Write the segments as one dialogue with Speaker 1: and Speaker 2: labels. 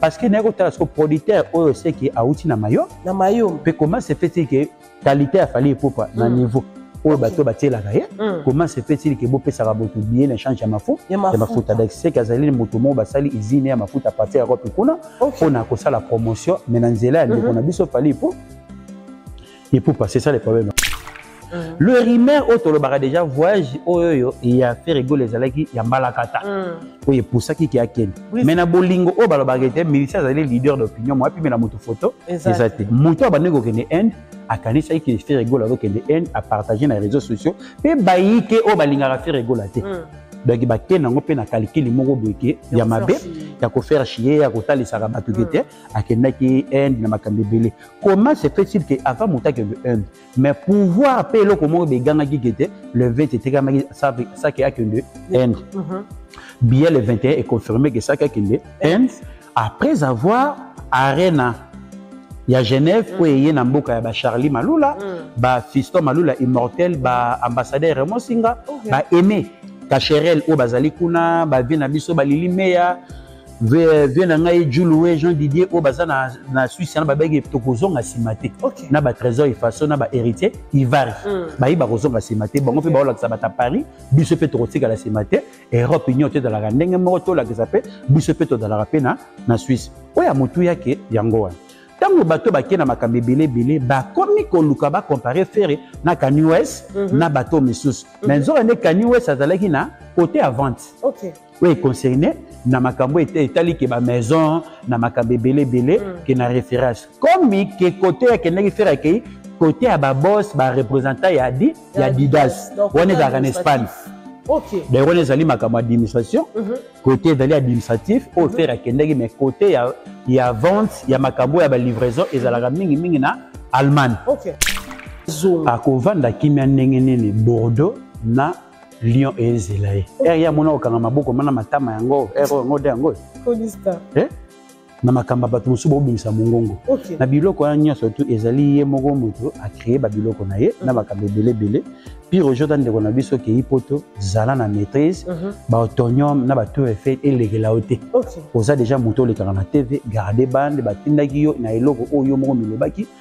Speaker 1: parce que naye kotala soko producteur oyo seke awuti na mayo
Speaker 2: na mayo
Speaker 1: mpe comment se fait-il que qualité ya fali epupa na
Speaker 2: mm.
Speaker 1: niveau oyo bato batielaka ye
Speaker 2: mm.
Speaker 1: comment se fait-il que bopesaka moto biye na échange ya mafuta
Speaker 2: ya
Speaker 1: mafuta donc seke azali moto moko basali usine ya mafuta partir ya kopi kuna
Speaker 2: mpo
Speaker 1: na kosala promotion mais na nzela ya ndeko
Speaker 2: mm-hmm.
Speaker 1: na biso fali epupa Ipupa, c'est ça le problème.
Speaker 2: Mm.
Speaker 1: Le rumeur oyo tolobaka déjà voyage oyo ya ferigol ezalaki ya mbalakata
Speaker 2: mm.
Speaker 1: oyo epusaki ke akende mais na bolingo oyo balobaka ete milici azali leader d'opinion mo apimela moto foto
Speaker 2: eza
Speaker 1: te moto abandi kokende inde akanisaki ke ferigol azokende inde apartage na réseaux sociaux mpe bayike oyo balingaka ferigola te
Speaker 2: mm.
Speaker 1: donc bakende yango mpe na kalikili moko boyeke ya mabe ya kofaire chie ya kotalisaka bato ke te akendaki inde na makambo ebele comment se fait-il que avant moto akende inde mais pouvoir mpe eloko moko begangaki ke te le 20 etekamaki saki akende inde
Speaker 2: mhm.
Speaker 1: billet le 21 econfirme ke saki akende inde après avoir arena ya genève oyo mm. eye na mboka ya bacharlie malula
Speaker 2: mm.
Speaker 1: bafiston malula immortel baambassadeur remo singa baeme kacherel oyo bazali kuna bavie na biso balili meya vie na ngai julue jean didier oyo baza na, na suisse wana babenge tokozonga nsima te
Speaker 2: okay.
Speaker 1: na batrésor efaso na bahéritier ivari
Speaker 2: mm.
Speaker 1: bayi bakozonga nsima te bango mpe okay. baolakisa bata paris biso mpe tokotikala nsima te europe union tozalaka ndenge moko tolakisa mpe biso mpe tozalaka mpe na, na suisse oyo ya motu yake yango wana ntango bato bake na makambo ebele ebele bakomi koluka bakompare fere na kani west
Speaker 2: mm -hmm.
Speaker 1: na bato mosusu mm -hmm. mais nzoka nde kani west azalaki na kote ya vente
Speaker 2: okay.
Speaker 1: oyo econcerne na makambo etali ke bamaison na makambo ebele ebele
Speaker 2: mm.
Speaker 1: ke na référence komi ke kote oyo akendaki fere akei kote ya babos barepresentant ya di ya didas wana ezalaka na espagne donc wana ezali makambo ya administration
Speaker 2: kote
Speaker 1: mhm. ezali administratif oyo mhm. fere akendaki mais kote ya, ya vente ya makambo ya balivraison ezalaka mingimingi na allemagne akovanda kimia ndenge nini bordeaux na lion ezela ye ere ye amona kokanga maboko mana matama yango ere oyo yango de yango eh? na makambo ya bato mosusu baobimisa mongongo
Speaker 2: okay.
Speaker 1: na biloko wana nyonso tu ezali ye moko moto acree babiloko na ye mm -hmm. na makambo ebele ebele pire ojota ndeko na biso kei poto zala na maîtrise
Speaker 2: mm
Speaker 1: -hmm. baotonium na batour efel elekela yo te
Speaker 2: okay.
Speaker 1: oza deja moto olekaka na tv garde bande batindaki yo na eloko oyo yo moko milobaki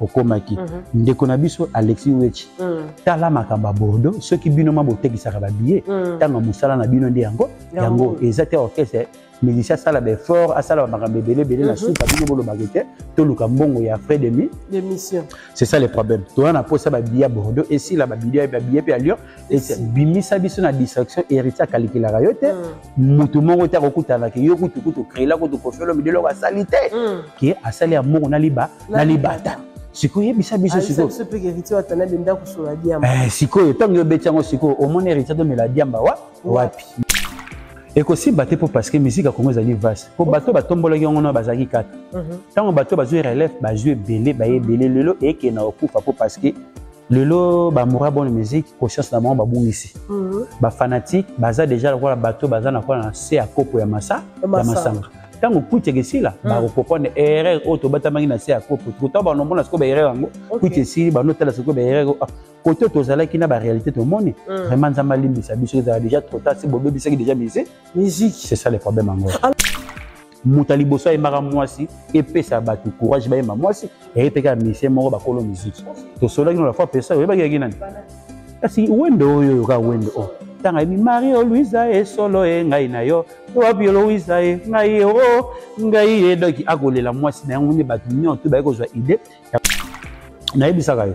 Speaker 1: okomaki
Speaker 2: mm -hmm.
Speaker 1: ndeko na biso alexis wechi
Speaker 2: mm -hmm.
Speaker 1: tala makambo ya bordeaux soki bino ma botekisaka babiye
Speaker 2: mm -hmm.
Speaker 1: ntango ya mosala na bino nde yango
Speaker 2: yango
Speaker 1: eza te orchestre musicien asala baeffort asala bamakambo ebele ebele na
Speaker 2: mhm.
Speaker 1: suka bino bolobaka te toluka mbongo ya frais de mi c'est ça le problème toza na mposa babiya bordeaux esila babiye mpe ya lyon bimisa biso na distraction héritier akalikelaka yo te
Speaker 2: mhm.
Speaker 1: motu moko te akokutanake yo kutukutu créela kutu kofiolo mideloko asali te ke mhm. asali ya mbongo na liba
Speaker 2: na libata
Speaker 1: sikoyo yebisa biso sikoyo eh, ntango yobeti yango sikoyo omoni heritier atomela diamba wa wapi ekosimba te mpo parceke miziki ya kongo ezali vase mpo bato batombolaki yango na bazalaki kaka
Speaker 2: mhm.
Speaker 1: ntango bato bazwi relève bazwi ebele baye ebele lelo ekee na okufa mpo parceke lelo bamour ya bonne musique conscience na bango babungisi
Speaker 2: mhm.
Speaker 1: bafanatique baza déjà lokola bato baza na kola na se ya kopo ya masa
Speaker 2: ya masanga
Speaker 1: ntango kwiti ekesila hmm. bakokopone erreur oyo tobatamaki na se ya kopo tokotala banomona sikoyo baerreur yango kwiti esili banotala sikoyo baerreur ah, kote tozalaki na baréalité tomoni
Speaker 2: hmm.
Speaker 1: vraiment nzambe alimbisa biso ezala déjà trop tard si bobebisaki déjà musée
Speaker 2: musique
Speaker 1: c'est ça le problème yango moto ya liboso ayembaka mwasi epesa bato courage bayemba mwasi eyepeka ya misie moko bakolo miziki tosolaki na la fois pesa oyebaki yaki nani kasi wende oyo oyoka wende oyo oh. ntango ayebi mario luisa esolo e ngai na yo wapi eloisa ye ngai ye o oh, ngai ye donc akolela mwasi na yango nde bato nyonso baye kozwa idée nayebisaka yo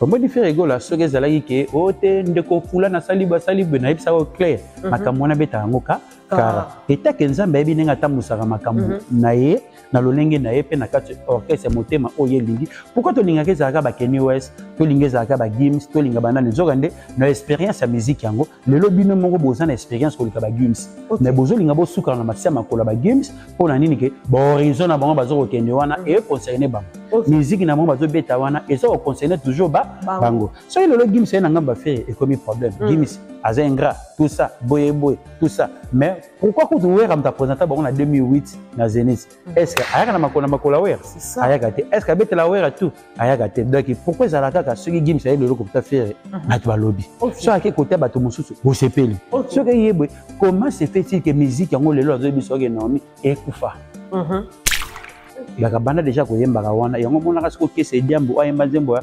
Speaker 1: omoni fere egola soki ezalaki ke o oh, te ndeko fula nasali basali boye nayebisaka yo claire
Speaker 2: mhm.
Speaker 1: makambo wana abetaka yango ka kara ah. etake nzambe ayebi ndenge atambusaka makambo mhm. na ye na lolenge na ye mpe na kati orchestre ya motema oyo ye elingi pourkui tolingaka ezalaka bakeni west tolinga ezalaka bagims tolinga banani nzoka nde na experience ya miziki yango lelo bino moko boza na experience koleka ba games
Speaker 2: okay.
Speaker 1: mais bozolinga bosukana na matisi ya makolo ya ba games mpo na nini ke bahorizon na bango baza kokende wana mm. econcerne bango
Speaker 2: okay.
Speaker 1: miziki na bango bazobeta wana eza koconcerne toujours ba
Speaker 2: bango,
Speaker 1: bango. soki lelo games aye na ngambo ya fere ekomi problème
Speaker 2: mm.
Speaker 1: games aza ingrat tout ça boye boye tout ça mais pourquoi kutu wera moto apresenta bango na 2008 na zenith est ce que ayaka na makolo na makolo ya wera ayaka te est ce que abetela wera tout ayaka te donc pourquoi ezala kaka soki gims ayebi lelo kokuta fere mhm. bato balobi soki ake kote bato mosusu bosepeli soki eye boye comment se fait il ke musique yango lelo azoyebi soki naomi ekufa
Speaker 2: mhm.
Speaker 1: bakabanda deja koyembaka wana yango omonaka soki okesa ediambo ayemba nzembo ya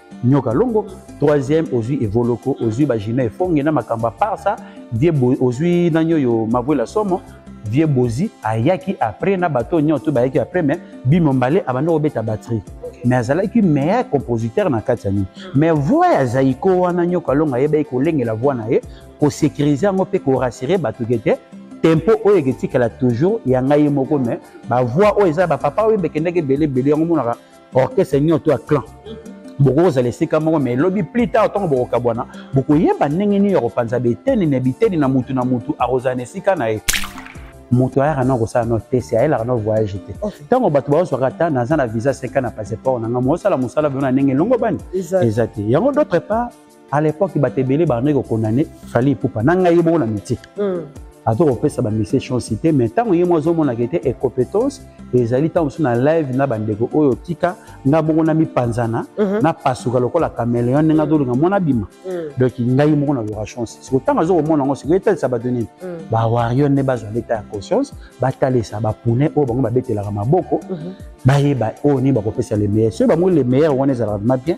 Speaker 1: nyoka longo troisième ozwi evoloko ozwi bajina efonge na makambo aparsa vie ozwi nani oyo mavuela somo vie bozi ayaki après na bato oyo nyonso to bayaki après mais bimo mbale abanda kobeta batterie mais azalaki meilleur compositeur na kati ya nini mais voix ya zaiko wana nyoka longo ayebaki kolengela voix na ye kosécurise yango mpe korassure bato kete tempo oyo eketikala toujours ya ngai moko mais bavoix oyo eza bapapa oyo bekendaki ebele ebele yango monaka orchestre nini to ya clan bokozala esika moko mais lobi plus tard ntango bokokabwana bokoyeba ndenge nini ya kopanza beteni na biteni na motu na motu akozala na esika na ye moto ayaka na kosala no tese ayelaka na voyage te ntango bato bazwaka ata naza na visa seka na passeport na ngai mosala mosala bino na ndenge elongobani
Speaker 2: eza
Speaker 1: te yango d'autre part à l'époque bato ebele bandaki kokondane fali ipupa na ngai ye moko na mitie
Speaker 2: hmm.
Speaker 1: aza kopesa bamisie chance te mais ntango ye moko azomonaka ete incompétence ezali ntango mosusu na live na bandeko oyo tika ngai moko namipanzana
Speaker 2: mhm.
Speaker 1: napasuka lokola caméléon ndenge azolinga mwana abima
Speaker 2: hmm.
Speaker 1: donc ngai moko nazoka chance siko ntango azokomona yango siko etalisa bato nini
Speaker 2: hmm.
Speaker 1: bawario nde bazwa leta ya conscience batalisa bapune oyo bango babetelaka maboko
Speaker 2: mhm.
Speaker 1: bayeba oyo nini bakopesa le meilleur soki bango le meilleur wana ezalaka vraimen
Speaker 3: bien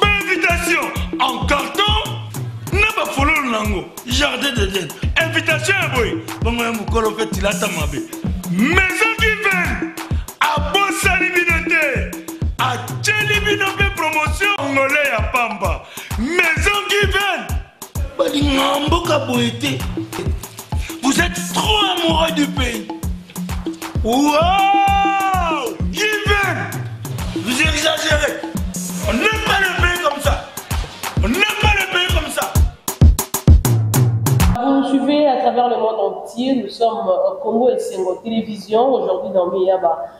Speaker 3: Ba invitation en carton na ba fololo nango jardin de den. Invitation ya boye bongo ya mukolo pe tilata mabe. Maison Given abosani bino te. Acheli bino pe promotion ngole ya pamba. Maison Given bali ngambo vous êtes trop amoureux du pays wow given vous exagérez on n'aime pas le pays comme ça on n'aime pas le pays comme ça
Speaker 2: vous nous suivez à travers le monde entier nous sommes au Congo et Sengo Télévision aujourd'hui dans Miyaba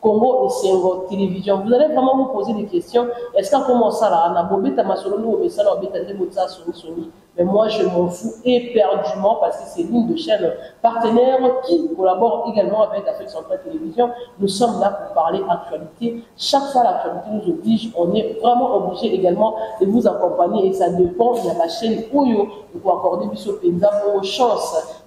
Speaker 2: Congo et Sengo Télévision. Vous allez vraiment vous poser des questions. Est-ce qu'en commençant là, on a beau bêta masolo, nous, on met ça, on bêta de mais moi, je m'en fous éperdument parce que c'est une de chaînes partenaires qui collabore également avec Afrique Centrale Télévision. Nous sommes là pour parler actualité. Chaque fois, l'actualité nous oblige. On est vraiment obligé également de vous accompagner et ça dépend. Il la chaîne Oyo pour accorder du soutien. pour chance.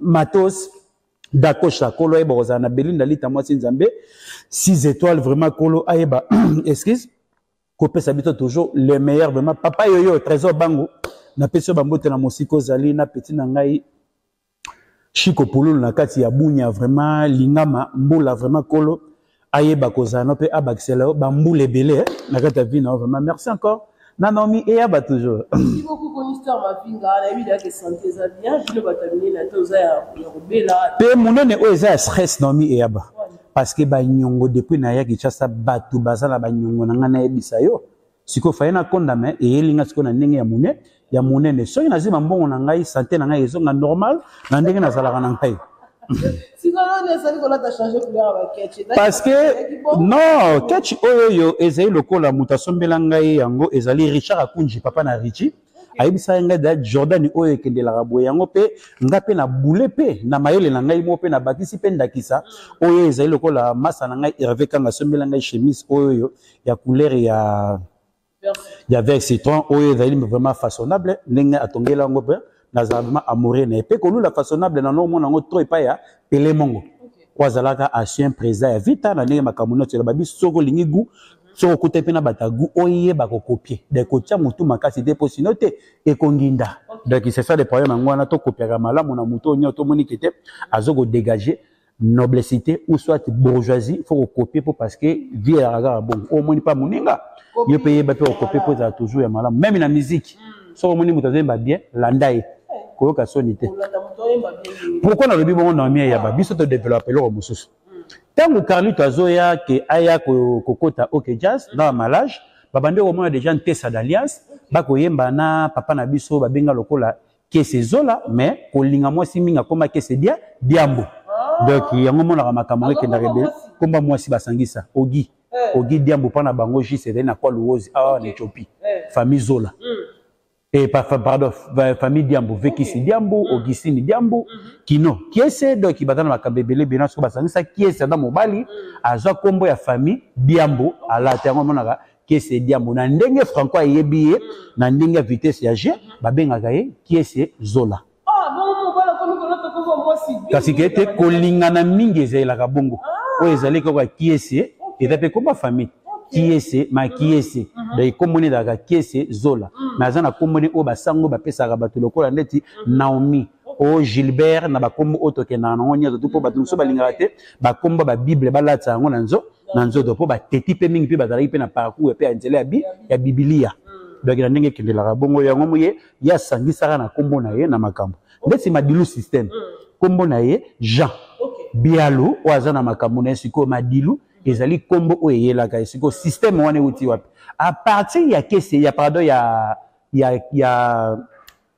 Speaker 1: matos dakosha kolo ayeba kozala na belinda lita mwasi nzambe 6 étoiles vraiment kolo ayeba excuse kopesa biso toujours le meilleur vraiment papa yoyo trésor bango napesi yo bambote na mosika ozali na peti na ngai chiko pululu na kati ya bunya vraiment lingama mbula vraiment kolo ayeba kozala no mpe abakisela yo bambula ebele eh, na kati ya vie na yo vraiment merci encore na naomi eyaba toujours mpe monene oyo eza ya stress naomi eyaba parce que banyongo depuis naya kinshasa bato baza na banyongo na ngai nayebisa yo sikoyo faye na condame eyeli ngai sikoyo na ndenge ya mune ya monene soki nazwi bambongo na ngai sante na ngai ezonga normal na ndenge nazalaka na ngai parce que non ketch oyo oyo ezali lokola moto asombela ngai yango ezali richard akunji papa na richi ayebisaki ngai da jordan oyo ekendelaka boye yango mpe ngai mpe na bule mpe na mayele na ngai moko mpe nabakisi mpe ndakisa oyo ezali lokola masa na ngai herve kanga asombela ngai chemise oyo ya couleur ya ya vert citron oyo ezali vraiment façonnable ndenge atongela yango mpe nazala vraiment amoureux na ye mpe kolula façonnable na nomona yango trop epai ya pele mongo oyo azalaka ancien président ya vita na ndenge makambo nyonso elobaki soki olingi gout soki okutaki mpe na bato ya gout oyeba kokopie de kotya motu makasi te mpo sino te ekonginda donc c'est ça le problème yango wana tokopiaka malamu na moto oyo nyonso tomoni ke te azo kodégage noblesité ou soit bourgeoisie fo kokopie mpo parce que vie elaka kaka bongo oyo omoni mpe moninga yo mpe yeba mpe kokopie mpo ezala toujours ya malamu meme na miziki hmm. soki omoni moto azoyemba bien landa ye koyoka soni te pourkoi nalobi bongo na mie yaba biso todeveloppe eloko mosusu ntango carlito azoya ke aya kokota ok jazz na bamalage babandi komona deja ntesa d'alliance bakoyemba na papa na biso babenga lokola kese zola mais kolinga mwasi mingi akoma kese dia diambo oh. donc yango omonaka makambo yango ekendaka ebele komba mwasi basangisa ogi eh. ogi diambo mpo na bango jus ezali na kwa luozi awa ah, na ethiopie eh. famille zola hmm. Eh, pa, pa, pardon, famille Diambu, Vekisi okay. Diambu, mm. Augustine Diambu, mm -hmm. Kino, Kiese, donc il bazana makambo ebele bena soko basangisa Kiese ata mobali mm. azwa kombo ya famille Diambu okay. alata yango amonaka Kiese Diambu na ndenge Franco ayebi ye mm. na ndenge ya vitesse ya jeu mm. babengaka ye Kiese Zola. kasi ke te kolingana mingi ezalelaka bongo ah. oyo ezali kaka kiese eza mpe koma famille kiese ma kiese mhm. donc nkombo ne ezalaka kiese zola mhm. mais aza na nkombo ne oyo basango bapesaka bato lokola ndeti mhm. naomi o gilbert na bakombo oyo tokendaka nango nyonso tu mpo bato mosusu balingaka te bakombo ya babible balatisa yango na nzo na nzoto mpo bateti mpe mingi mpe bazalaki mpe na parcours mpe ya nzela ya bibilia donc na ndenge ekendelaka bongo yango moye ye asangisaka na nkombo na ye na makambo ndeti madilu systeme nkombo na ye jean bialu oyo aza na makambo na ye sikoyo madilu ezali nkombo oyo eyelaka ye sikoyo systeme wana euti wapi a partir ya kese ya pardon ya ya ya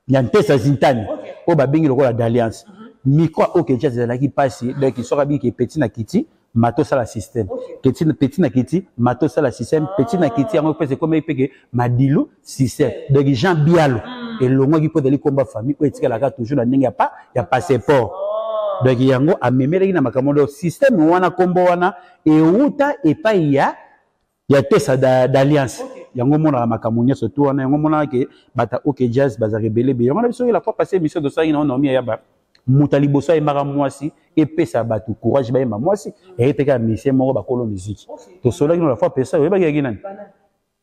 Speaker 1: ya ntesa zintani oyo babengi lokola d'alliance micro oyo kenshasa ezalaki mpasi donc soki abiki epeti na kiti mato sala système petit petit na kiti mato sala système petit na kiti yango pese comme epeke madilu système donc Jean Bialo hmm. elongwaki mpo ezali komba famille oyo etikalaka toujours na ndenge ya pa ya passeport oh. donc yango amemelaki na makambo donc système wana kombo wana ewuta epai ya ya tesa d'alliance yango omonaka makambo nyonso to wana yango omonaka ke bata ok jazz bazalaka ebele ebele yango na biso la fois passé émission tosalaki na naomi ayamba moto ya liboso ayembaka mwasi epesa bato courage bayemba mwasi eyetaki ya misie moko bakolo miziki tosolaki na la fois pesa oyebaki yaki nani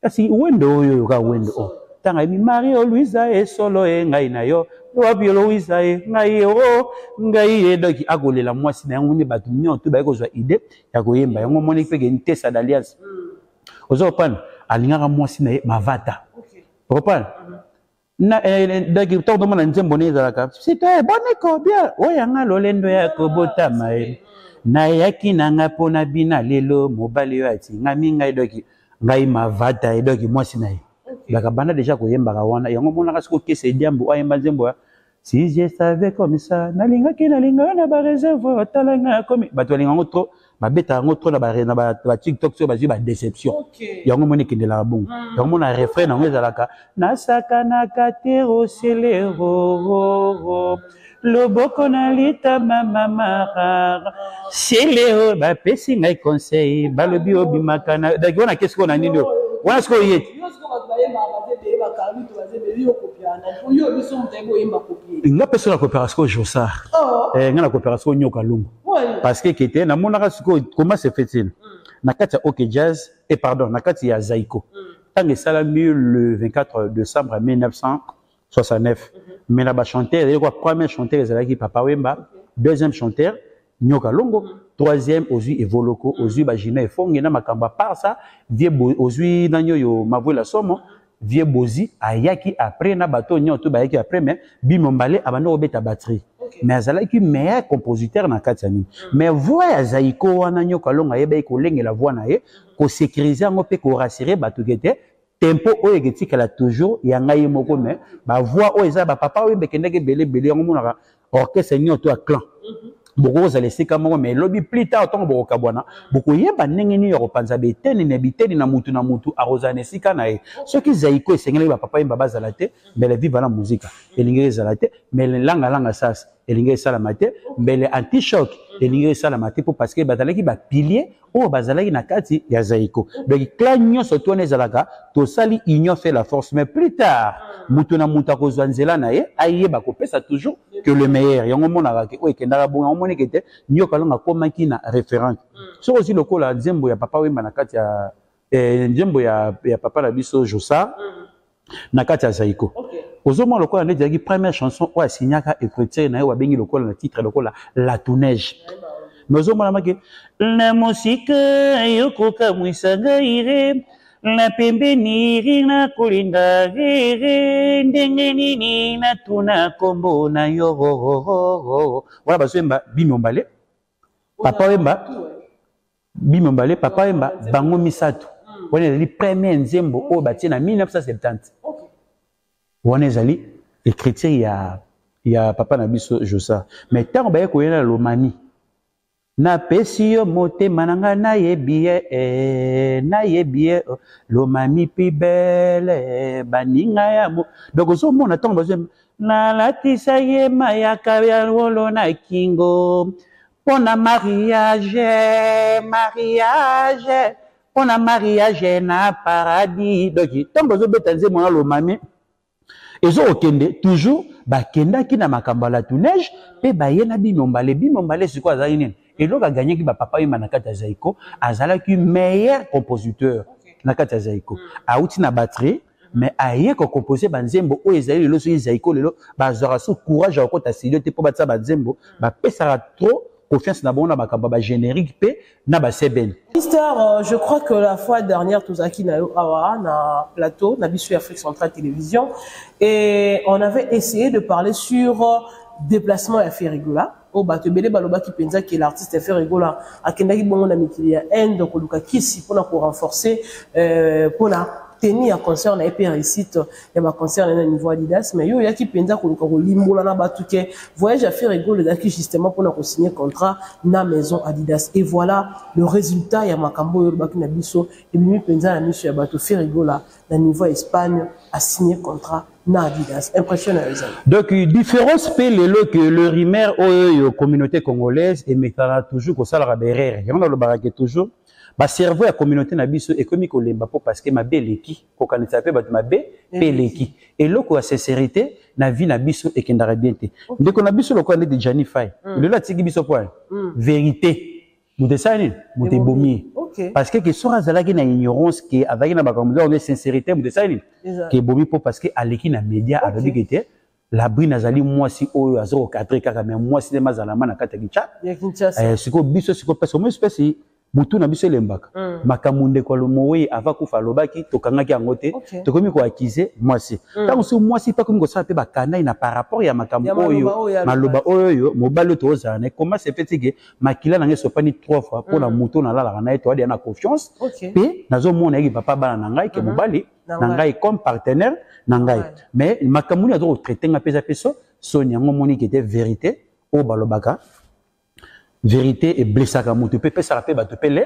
Speaker 1: kasi wende oyo oyo kaka wende oyo ntango ayebi mario luisa e solo e ngai na yo wapi oloisa e ngai e o oh, ngai e doki akolela mwasi na yango nde bato nyonso to baye kozwa ide ya koyemba yango omoni mpe geni tesa d'alliance mm. oza kopana alingaka mwasi na ye mavata okopana daki ntango tomona nzembo ne ezalaka sito eboniko bia oyanga lolendo ya kobotama ye eh. nayaki na ngai mpo na bina lelo mobali oyo atingami ngai doki ngai mavata ye eh, doki mwasi na ye bakabanda deja koyembaka wana yango omonaka soki okesa ediambo ayemba nzembo ya si je savais comme ça nalingaki nalinga yo na bareserve otala nga komi bato balinga yango trop babeta yango trop na batiktok soki bazwi badéception yango moni ekendelaka bongo mm. yango mona refrain yango ezalaka nasakanaka te oselerororo loboko na litama mamarara seleo bapesi ngai conseil balobi obimaka na daki wana ke sikoyo na nini oyo wana sikoyo yeti nga mpe so na kopera sikoyo josar
Speaker 2: oh.
Speaker 1: eh, nga na kopera sikoyo nyoka lungu parce que kete namonaka sikoyo comment se fait il na kati ya ok jazz et eh, pardon na kati ya zaiko ntango mm. esalami le 24 décembre 1900 69 mais na ba chanteur ye quoi premier chanteur ezalaki papa wemba deuxième chanteur nyoka longo troisième ozui evoloko ozui ba jina efonge na makambo à part ça vieux Bo- ozui nani oyo mavuela somo vieux bozi ayaki après na bato oyo nyoto bayaki après mais bimo mbale abanda kobeta batterie mais azalaki meilleur compositeur na kati ya nini mais voix ya zaiko wana nyoka longo ayebaki kolengela voix na ye kosécurise yango mpe korasire bato kete tempo oyo eketikala toujours ya ngai ye moko mais bavoix oyo eza bapapa oyo bekendaki ebele ebele yango monaka orchestre nio to ya clan bokozala esika moko mais lobi plus tard ntango bokokabwana bokoyeba ndenge nini ya kopanza beteni na biteni na motu na motu akozala na esika na ye soki zaiko esengelaki bapapa yemba bazala te mbele viva na muzika elingeli ezala te mbele langalanga sas elingeli esalama te mbele antichoc elingeli esalama te mpo parce que bazalaki bapilier oyo bazalaki na kati ya zaiko donc clan nyonso to wana ezalaka tosali union fait la force mais plus tard moto na moto akozwa nzela na ye ayeba kopesa toujours que le meilleur yango omonaka ke oyo ekendaka bongo yango omoneke te nioka longa akomaki na référence soki ozwi lokola nzembo ya papa wemba na kati ya eh, nzembo ya, ya papa na biso josa mm. na kati ya zaiko
Speaker 2: okay.
Speaker 1: ozomona lokola nde ezalaki première chanson oyo asignaka écriture na ye oyo abengi lokola na titre lokola la tounege me ozomona make na mosika yokokamwisa ngai re na pembeni ri nakolinga rere ndenge nini natuna nkombo na yo wana bazoyemba bino mbale papa oyemba bima mbale papa yemba bango misato hmm. wana ezali premier nzembo oyo batie na 1970 wana ezali écriture ya ya papa na biso josa mais ntango baye koyela na lomani napesi yo motema na ngai nayebi ye eh, nayebi ye oh, lomami pibele eh, baninga ya mo donc ozomona ntango bazo nalatisa ye mayaka ya wolo na kingo Pona mariage, mariage, pona mariage na paradis. Donc, tango bazo beta nzembo na lomami, ezo okende toujours bakendaki na makambo ya la tournage pe baye na binombale binombale sikoyo azalaki nini eloko aganyaki bapapa yemba na kati ya zaiko azalaki meilleur compositeur na kati ya zaiko auti na batterie mais aye ko compose ba nzembo oyo ezali lelo soki zaiko lelo bazwaka su courage ya kokota studio te mpo batia ba nzembo bapesaka trop confiance na bango na makambo ba générique mpe na ba sebene
Speaker 2: Mister, euh, je crois que la fois dernière tozalaki na yo awa na plateau na biso ya Afrique Centrale Télévision et on avait essayé de parler sur euh, déplacement ya Ferregola oyo bato ebele balobaki mpenza ke l'artiste Ferre Gola akendaki bongo na mikili ya Inde koluka kisi mpo na korenforcer euh, mpo na tenue ya concert na ye mpe réussite ya baconcert na ye na niveau adidas mais yo oyaki mpenza koluka kolimbola na bato ke voyage ya Ferre Gola ezalaki justement mpo na kosigne contrat na maison adidas et voilà le résultat ya makambo oyo olobaki na biso ebimi mpenza na miso ya bato Ferre Gola na niveau ya Espagne asigne contrat na Adidas impression na yo
Speaker 1: donc différence pe lelo que le rumeur oyo yo communauté congolaise emekaka toujours kosalaka berere yango nalobaka ke toujours bacerveau ya communauté na biso ekomi kolemba mpo parceke mabe eleki kokanisa mpe bato mabe mpe eh eleki eloko ya sincerité na vie na biso ekendaka bien te ndeko na biso lokola ndeti jani fai hmm. lelo atiki biso mpo hmm. verité moto esali nini moto ebomi ye
Speaker 2: okay.
Speaker 1: parce que ke soki azalaki na ignorance ke azalaki na makambo moto aone sincérité moto esali nini ke ebomi mpo parce que aleki na média okay. alobi ke te labrine azali mwasi oyo aza kokadre kaka me mwasi nde mazalama na kati ya
Speaker 2: kinshasa
Speaker 1: eh, sikoyo biso sikoyo mpasi omoi espèce butu na biso elembaka
Speaker 2: mm.
Speaker 1: makambo ndeko alomowei ava kufa alobaki tokangaki yango te
Speaker 2: okay.
Speaker 1: tokomi koakize mwasi mm. ntango soki mwasi mpe akomi kosala mpe bakanai na par rapport ya makambo oyo maloba oyo mobali oyo tokozala na ye koma sepetike makila na ngai esopani trois fois mpo na mm. moto nalalaka na ye toyadi ya na confiance mpe nazomona yeke papa bana na ngai ke mm-hmm. mobali
Speaker 2: na ngai
Speaker 1: comme partenaire na ngai mais makambo nini aza kotraite ngai mpeza mpe so soni yango omoni kete verité oyo balobaka verité eblessaka moto mpe epesaka mpe bato mpe le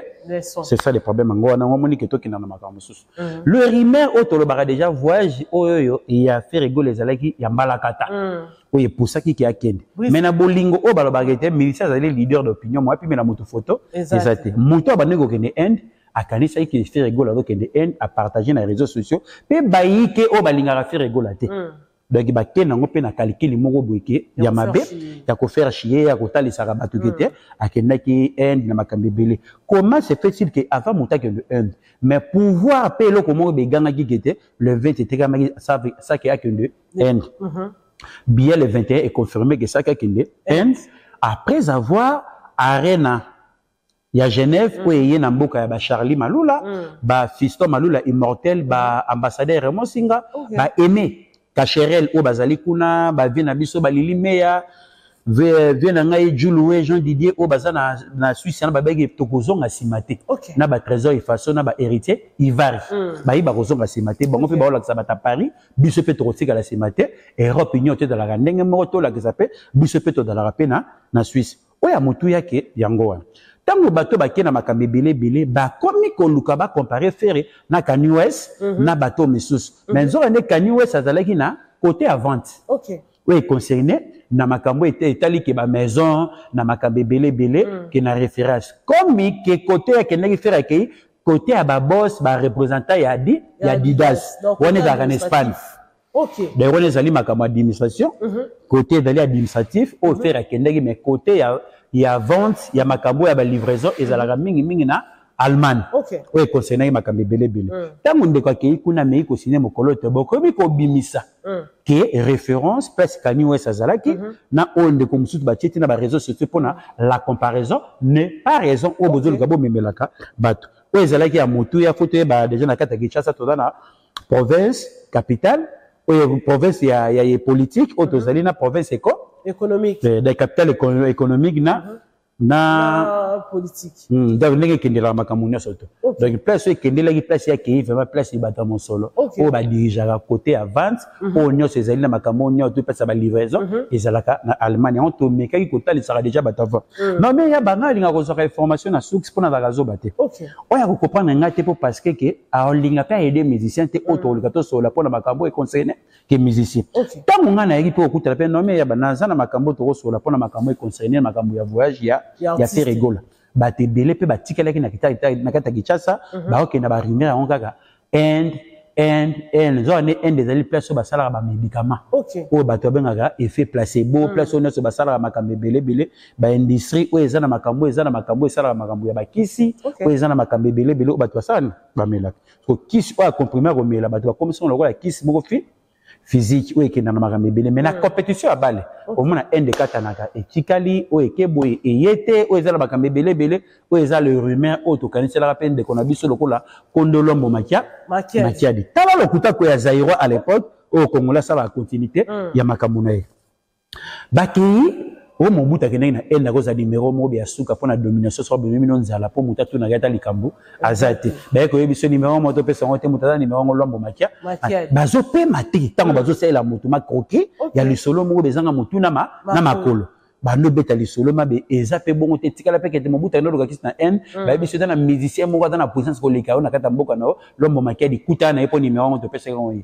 Speaker 1: c'est ça le problème yango wana yango omoni ke tokenda na makambo mosusu mm-hmm. le rimer oyo tolobaka déjà voyage oyo oyo ya ferre gol ezalaki ya mbalakata mm. oyo epusaki ke akende me na bolingo oyo balobaka ete milisi azali leader d'opinion moya pimela motu foto
Speaker 2: eza te
Speaker 1: moto oyo abandaki kokende inde akanisaki ke fere egola azokende inde apartage na réseau sociaux mpe bayike oyo balingaka fere egola te mm. donc bakende yango mpe na kalikili moko boyeke
Speaker 2: ya
Speaker 1: mabe ya kofere chie ya kotalisaka bato ke mm. te akendaki inde na makambo ebele comment se fait-il ke avant moto akende inde mais pouvoir mpe eloko moko begangaki ke te le 20 etekamaki sake akende N. Mhm. Billet le 21 est confirmé que Saka Kende N. Après avoir Arena ya Genève mm. oyo eye na mboka ya ba Charlie Malula mm. ba Fiston Malula immortel ba mm. ambassadeur Raymond Singa
Speaker 2: okay.
Speaker 1: ba Aimé Cacherel oyo bazali kuna ba vie na biso ba Lili Meya vie na ngai julue jean didier oyo baza na, na suisse wana babenge tokozonga nsima te
Speaker 2: okay.
Speaker 1: na batrésor efaso na bahéritier ivari mm. bayi bakozonga nsima te bango mpe okay. baolakisa bata paris biso mpe tokotikala nsima te europe union te ezalaka ndenge moko tolakisa mpe biso mpe tozalaka mpe na, na suisse oyo ya motu yake yango wana ntango bato bake na makambo ebele ebele bakomi koluka bacompare fere na kani west mm -hmm. na bato mosusu mm -hmm. mais nzoka nde kani west azalaki na kote ya vente
Speaker 2: okay.
Speaker 1: oyo econcerne na makambo etali ke bamaison na makambo ebele ebele mm. ke na référence komi ke kote oyo akendaki fere akei kote ya babos barepresentant ya di
Speaker 2: ya
Speaker 1: didas wana ezalaka na espagne donc wana ezali makambo ya administration mhm. kote ezali administratif oyo mhm. fere akendaki mais kote ya vente ya makambo ya balivraison ezalaka mingimingi na Allemagne
Speaker 2: okay.
Speaker 1: oyo ekonsernaki makambo ebele ebele mm. ntango mm. ndeko akei kuna amei kosigne mokolo ete bokomi kobimisa mm. ke référence place kani wes azalaki mm -hmm. na oyo ndeko mosusu batie ti na bareseau sociaux mpo na la comparaison ne pas raison oyo okay. bozoluka bomemelaka bato oyo ezalaki ya motu ya fo toyeba deja na kati ya kinshasa toza na province capitale oyo province ya, ya ye politique oyo mm -hmm. tozali na province eko
Speaker 2: économique
Speaker 1: eh, de capitale économique na mm -hmm.
Speaker 2: na politique
Speaker 1: hmm, donc ndenge ekendelaka makambo nyonso to donc place oyo ekendelaki place ya kei vraiment place ebata mosolo oyo badirigeaka côté ya vente mhm. oyo nyonso ezali na makambo oyo nyonso to place ya balivraison mhm. ezalaka na allemagne yango tomekaki kotalisaka déjà bato avant hmm. non mais ya banga alingaka kozwaka information na source mpo nazalaka zoba te oyo akokopana ngai te mpo parce que ke alinga mpe aide musicien te oyo hmm. tokolika tosolola mpo na makambo econcerne ke musicien ntango ngai nayaki mpe kokutana mpe nome yaba naza na makambo oyo tokosola mpo na makambo econcerne makambo ya voyage ya
Speaker 2: ya tere
Speaker 1: egola bato ebele mpe batikalaki na kati ya kinshasa mhm. bakokenda barumeur yango kaka inde inde inde nzoka nde inde ezali place oyo basalaka bamédicament oyo bato babengaka effet placebo mhm. place oyo nyonso basalaka makambo ebele ebele baindustrie oyo eza na makambo eza na makambo esalaka makambo ya bakisi oyo eza na makambo ebele ebele oyo bato basalani bamelaka po kisi oyo akomprime akomela bato bakomisi yango lokola kisi moko fi physique oyo ekenda na makambo ebele mai na mm. compétition ya bale omona inde ekatanaka etikali oyo ekeboye eye te oyo eza na makambo ebele ebele oyo eza le rumain oyo tokaniselaka mpe ndeko na biso lokola kondolombo makia
Speaker 2: makiadi
Speaker 1: tala lokuta koya zairo à l'époque oyo kongola asala continuité mm. ya makambo na ye Bakei o Mobutu akendaki na Inde akozala nimero moko bya suka mpo na domination soki abimi bino nzala mpo moto atunaka ye ata likambo aza te bayaki koyebi biso nimero yango topesa yango te moto aza nimero yango lwambo makia bazopema te ntango hmm. bazosalela moto makroke ya lisolo moko bezanga motu na makolo bando beta lisolo mabe eza mpe bongo te etikala mpe kete mobutu akenda olukakisi na haine hmm. bayebi biso eza na musicien moko aza na puissance koleka yo na kati ya mboka na yo lwambo makia likuta na ye mpo nimero yango topesa yango ye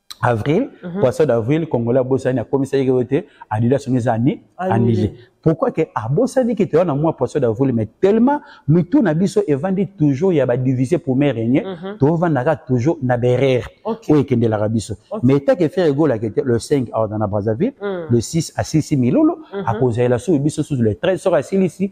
Speaker 1: avril mm -hmm. poisson d'avril congolais abosani akomisaki ke te adidas ngo eza ani
Speaker 2: annulé
Speaker 1: pourquoi ke abosani ke toya na mwa poisson d'avril mais tellement mitu na biso evandi toujours ya badivise pour me régner mm -hmm. tovandaka toujours na berere
Speaker 2: okay.
Speaker 1: oyo ekendelaka biso okay. mais etake fere egolaka te le 5 aorda na brazzaville mm. le 6 asilisi milulu mm -hmm. akozalela soki biso susu le 13 soki asilisi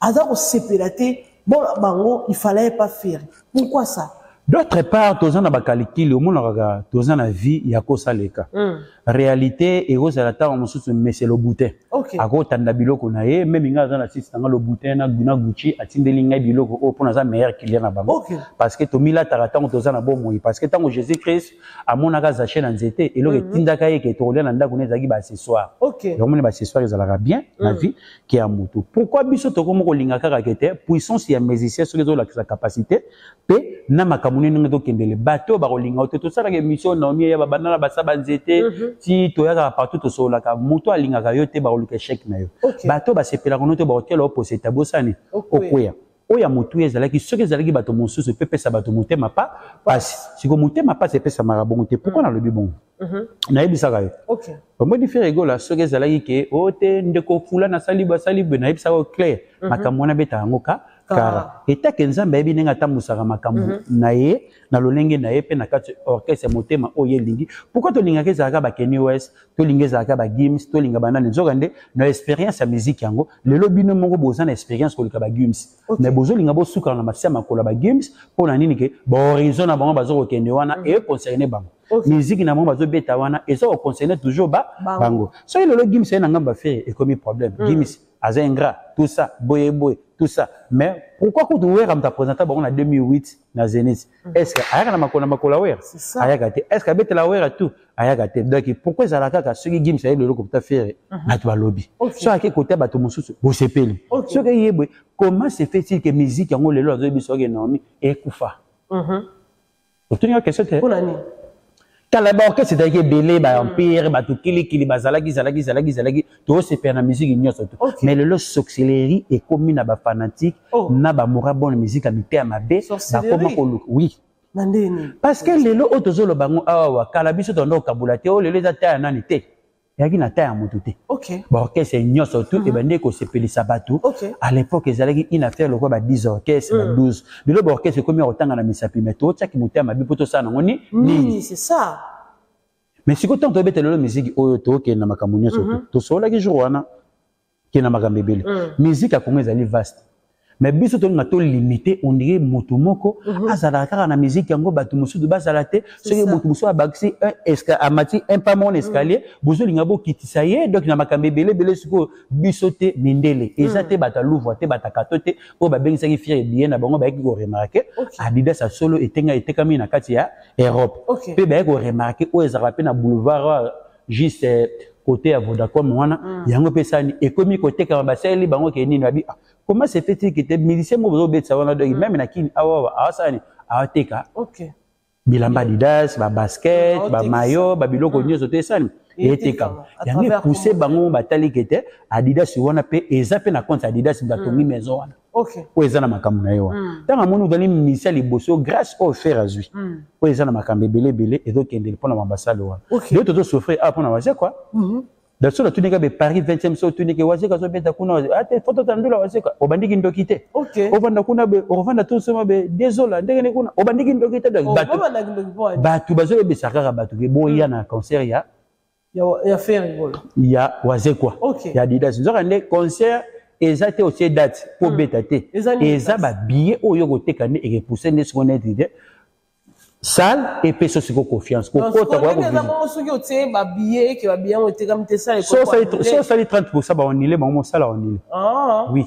Speaker 1: aza
Speaker 2: kosepela te bona bango il fallait pas faire pourquoi ça
Speaker 1: d'autre part toza na bakalikili omonaka toza na vie ya kosaleka mm. réalité ekozala ntango mosusu mese lobutin
Speaker 2: okay.
Speaker 1: akotanda biloko na ye meme ngai aza na sisi nanga lobutin na guna gucci atindeli ngai biloko oyo mpo naza meilleur client na bango
Speaker 2: okay.
Speaker 1: parce que tomilataka ntango toza na bomoi parce que ntango jésus christ amonaka zache na nzete eloko mm -hmm. etindaka ye ke tokolia na ndako na ezalaki baaccessoire
Speaker 2: okay.
Speaker 1: yango moni baaccessoire ezalaka bien mm. na vie kia mutu pourquoi biso tokoma kolinga kaka ke te puissance ya musicien soki ezolakisa capacité mpe na makambo nini ndenge tokendele bato bakolinga te tosalaka émission naomi ya babanda na basa banzete mhm. ti toyaka partout tosololaka moto alingaka yo te bakoluka échec na yo bato basepelaka no te bakotela opose tabosani okweya oyo ya motuya ezalaki soki ezalaki bato mosusu mpe epesa bato motema pa pasi siko motema pasi epesamaka bongo te pourkui mm. nalobi bongo mhm. nayebisaka yo omoni fere egola soki ezalaki ke o oh, te ndeko fula nasali basali boye nayebisaka yo claire mhm. makambo wana beta yango ka kara etake nzambe ayebi ndenge atambusaka makambo mhm. na ye na lolenge na ye mpe na kati orchestre ya motema oyo ye elingi pourkoi tolingaka ezalaka bakeni os tolinga ezalaka bagims tolinga banani nzoka nde na experience ya miziki yango lelo bino moko boza na experience koleka bagims
Speaker 2: okay.
Speaker 1: mais bozolinga bosukana na masia makolo ya bagims mpo na nini ke bahorizon na bango baza kokende wana mm. econcerne bango
Speaker 2: okay.
Speaker 1: miziki na bango bazobeta wana eza koconcerne toujours ba,
Speaker 2: bango
Speaker 1: soki lelo gims aye na ngambo ya fere ekomi problème mm. gims aza ingrat tout ça boye boye tout ça mais pourquoi kutu wera moto apresenta bango na 2008 na zenith mm. est ce que ayaka na makolo na makolo ya wera ayaka te est ce que abetela wera tout ayaka te donc pourquoi ezala kaka soki gims ayebi eloko pota fere mhm. bato balobi soki ake kote bato mosusu bosepeli soki eye boye comment se fait il que musique yango lelo azoyebi soki enomi ekufa mhm. otuni yo question te
Speaker 2: pona nini
Speaker 1: kala ba orchestre ezalaki ebele ba empire bato kilikili bazalaki zalaki zalaki zalaki toosepela na miziki nyonso te mais lelo sorcellerie ekomi na bafanatique
Speaker 2: oh.
Speaker 1: na bamora bonne miziki ya mite ya mabe bakoma koluka oui parce que lelo oyo tozoloba yango awa kala biso tolanda kokabola te oyo oh, lelo eza ta ya nani te ezalaki na ta ya moto te
Speaker 2: okay.
Speaker 1: baorchestre nyonso tout mm -hmm. ebandeki kosepelisa bato
Speaker 2: okay.
Speaker 1: à l'époque ezalaki une affaire lokola ba 10 orchestre mm. ba 12 lelo baorchestre ekomi ya kotanga na misapi mai totyaki moto ya mabe mpo tosala nango nini mm,
Speaker 2: nini c'est ça
Speaker 1: mais sikoyo ntango tobeta lelo miziki oyo tokende na makambo nyonso mm -hmm. tosololaki jour wana ke na makambo ebele mm. musique ya congo ezali vaste me biso tolinga tolimite ondire motu moko mhm. azalaka kaka na miziki yango bato mosusu bazala te soki motu mosusu abakisi amati un pas mon escalier mhm. bozolinga bokitisa ye donk na makambo ebele ebele sikoyo biso te mindele eza mhm. te bato aluvwa te batakato te oyo babengisaki fiere biye na bango bayaki koremarke adidas ya solo etenga etekami na kati ya europe mpe bayaki koremarke oyo ezalaka mpe na boulevard juste kote ya vodacom wana mm. yango mpe esani ekomi kotekama basaleli bango ke nini babi ah, comment se fait-il que te musicien moko bozobetisa wana donki mm. meme na kini awawa awasani awateka
Speaker 2: okay.
Speaker 1: bilamba adidas babasket
Speaker 2: mm,
Speaker 1: bamayo babiloko mm. nyonso to esani
Speaker 2: etekama
Speaker 1: yango
Speaker 2: epuse
Speaker 1: bango batali ke te adidas wana mpe eza mpe na compte adidas batongi mm. maison wana
Speaker 2: okay.
Speaker 1: oyo eza na makambo na ye wana mm. ntango amoni ozali ministre ya liboso grâce oyo fere azwi mm. oyo eza na makambo ebele ebele ezokende mpo na mabasale wana
Speaker 2: okay.
Speaker 1: yo tozosouffrir awa mpo na wazekwa
Speaker 2: mm
Speaker 1: -hmm. dasola tunike be paris 20e so tunike wazeka azobeta kuna ate ah, foto tandula wazeka obandiki ndoki te
Speaker 2: okay.
Speaker 1: ovanda kuna be ovanda to soma be desola ndenge ne kuna obandiki ndoki te donc
Speaker 2: oh,
Speaker 1: bato bato bazoyebisa kaka bato ke boya mm. na concert ya
Speaker 2: ya ferre ngolo
Speaker 1: ya wazekwa
Speaker 2: okay.
Speaker 1: ya adidas nzoka nde concert eza te otie date mpo hmm. obeta te
Speaker 2: eza
Speaker 1: babillet oyo okoteka nde ekepuse nde siko neti te sale epesa osiko confiance kokota
Speaker 2: koyasoki otie babillet eke babillet yango etekami te sale
Speaker 1: so osali 30 pourcent baonile bango mosala onile ah. oui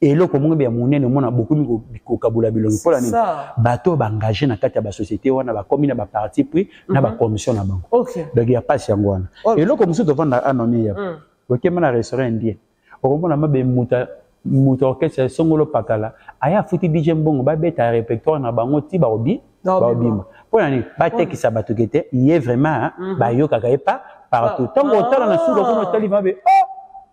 Speaker 1: eloko moko ya monene omona bokomi kokabola bilongi mpo na
Speaker 2: nini
Speaker 1: bato oyo baengage na kati ya basociété wana bakomi na baparti pris na mhm. bacommission na bango donc ya mpasi yango wana eloko mosusu tovanda anoni ya mm. okema na restaurant indien okomona mabe muta moto orchestre songolo pakala aya afuti dj mbongo babeta repertoire na bango ti
Speaker 2: bakobi
Speaker 1: baobima mpo na nini batekisa bato ke te ye vraiment mhm. bayokaka ye pa partout ntango otala na suka kuna otali mabe oh!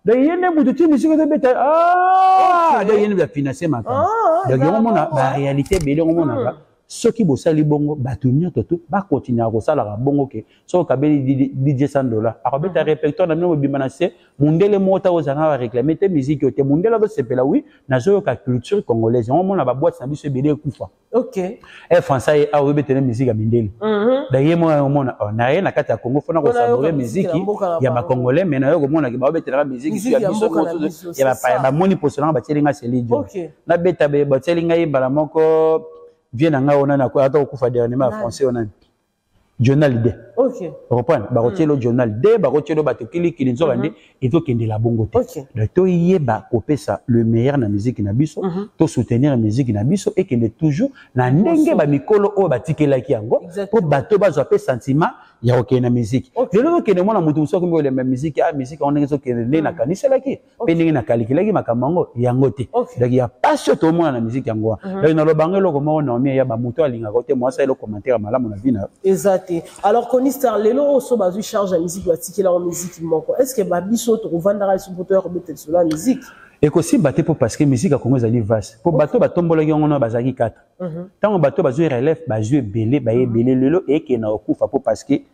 Speaker 1: donc ye nde moto ti misika ezobeta ah! donc ye nde bafinanse makambo
Speaker 2: ah,
Speaker 1: donc yango mona baréalité ebele yango monaka hmm. soki bosali bongo bato nyonso tu bakontinuaka kosalaka bongo ke soki okabeli didie cent dollar akobeta hmm. répertoire na bino bobima na se mondele moko ta ozanga baréclame te miziki oyo te mondele azosepela wi nazoyoka culture congolaise yango mona baboite na biso ebele ekufa
Speaker 2: Ok.
Speaker 1: Eh Français ye awo bete na musique ya mindele.
Speaker 2: Mhm.
Speaker 1: Da ye mwa mona oh, na ye na kati ya Congo fona
Speaker 2: ko
Speaker 1: savourer
Speaker 2: musique ya
Speaker 1: ba
Speaker 2: congolais mais na yo
Speaker 1: ko mona ki ba bete na musique
Speaker 2: sur
Speaker 1: ya biso
Speaker 2: ko
Speaker 1: ya
Speaker 2: ba
Speaker 1: pa
Speaker 2: ba
Speaker 1: moni poso na ba tselinga
Speaker 2: Celine
Speaker 1: Dion. Na beta be ba tselinga ye bala moko vie na nga ona na ko ata ko
Speaker 2: kufa dernièrement
Speaker 1: français ona. journal de
Speaker 2: okay.
Speaker 1: reprendre bakotielo mm. journal de bakotielo bato kilikili nzoka mm -hmm. nde ezokendela bongo te
Speaker 2: okay.
Speaker 1: donc toyeba kopesa le meilleur na miziki na biso mm -hmm. tosoutenir miziki na biso ekende toujours na ndenge bamikolo oyo batikelaki yango mpo bato bazwa mpe sentiment ya kokende na miziki lelo okay. tokende mwana moto mosusu akomi kolemba miziki a ah, miziki yango ndenge ezokende nde mm. nakaniselaki mpe ndenge na kalikilaki makambo yango yango te donc ya mpasi oyo toomona na miziki yango wana mhm. donc naloba yango eloko moko naomi eya bamoto alingaka o te mwasi ayelo commentaire malamu na vina
Speaker 2: eza te alors conister lelo oyo so bazwi charge ya miziki batikeli yango miziki moko est ce que babiso tokofandaka liso mpo toya kobeta lisolo ya miziki
Speaker 1: ekosimba te mpo parceke miziki ya kongo ezali vase mpo bato batombolaki yango na bazalaki kata mhm. ntango bato bazwi relève bazwi ebele baye mhm. ebele lelo ekenda kokufa mpo parceke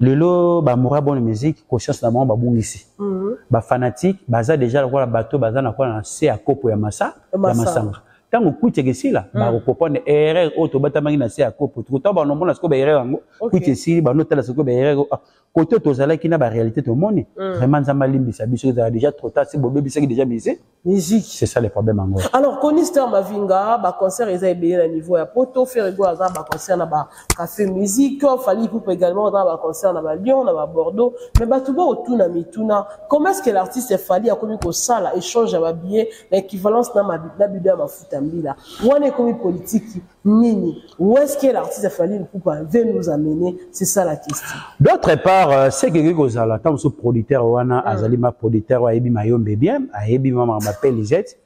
Speaker 1: lelo ba mora bonne musique conscience na bango babungisi mm -hmm. ba fanatique baza deja lokola bato baza na kola na se ya kopo ya masa
Speaker 2: ya masanga
Speaker 1: ntango kwiti ekesila mm. bakokopone erreur oyo tobatamaki na se ya kopo tokotaa banomona sikoyo baerreur yango kwiti esili banotala sikoyo baerreur ah, kote tozalaki na barealité tomoni mm. vraiment nzambe alimbisa biso ezala deja trop tard si bobebisaki deja musée
Speaker 2: musique
Speaker 1: c'est ça le problème yango
Speaker 2: alors conister mavinga ba concert eza ebele na niveau ya poto ferrego aza ba concert na ba café musique fali poupe également aza ba concert na ba lyon na ba bordeaux mais bato baotuna mituna comment est ce que l'artiste fali akomi kosala échange ya babillet na équivalence na bido ya mafuta mbila wana ekomi politiki nini où est-ce que l'artiste Fally Ipupa veut nous amener c'est ça la question
Speaker 1: d'autre part euh, c'est que quelque chose là tant ce producteur wana mm. azali ma producteur wa ebi mayombe bien ayebi mama m'appelle Lisette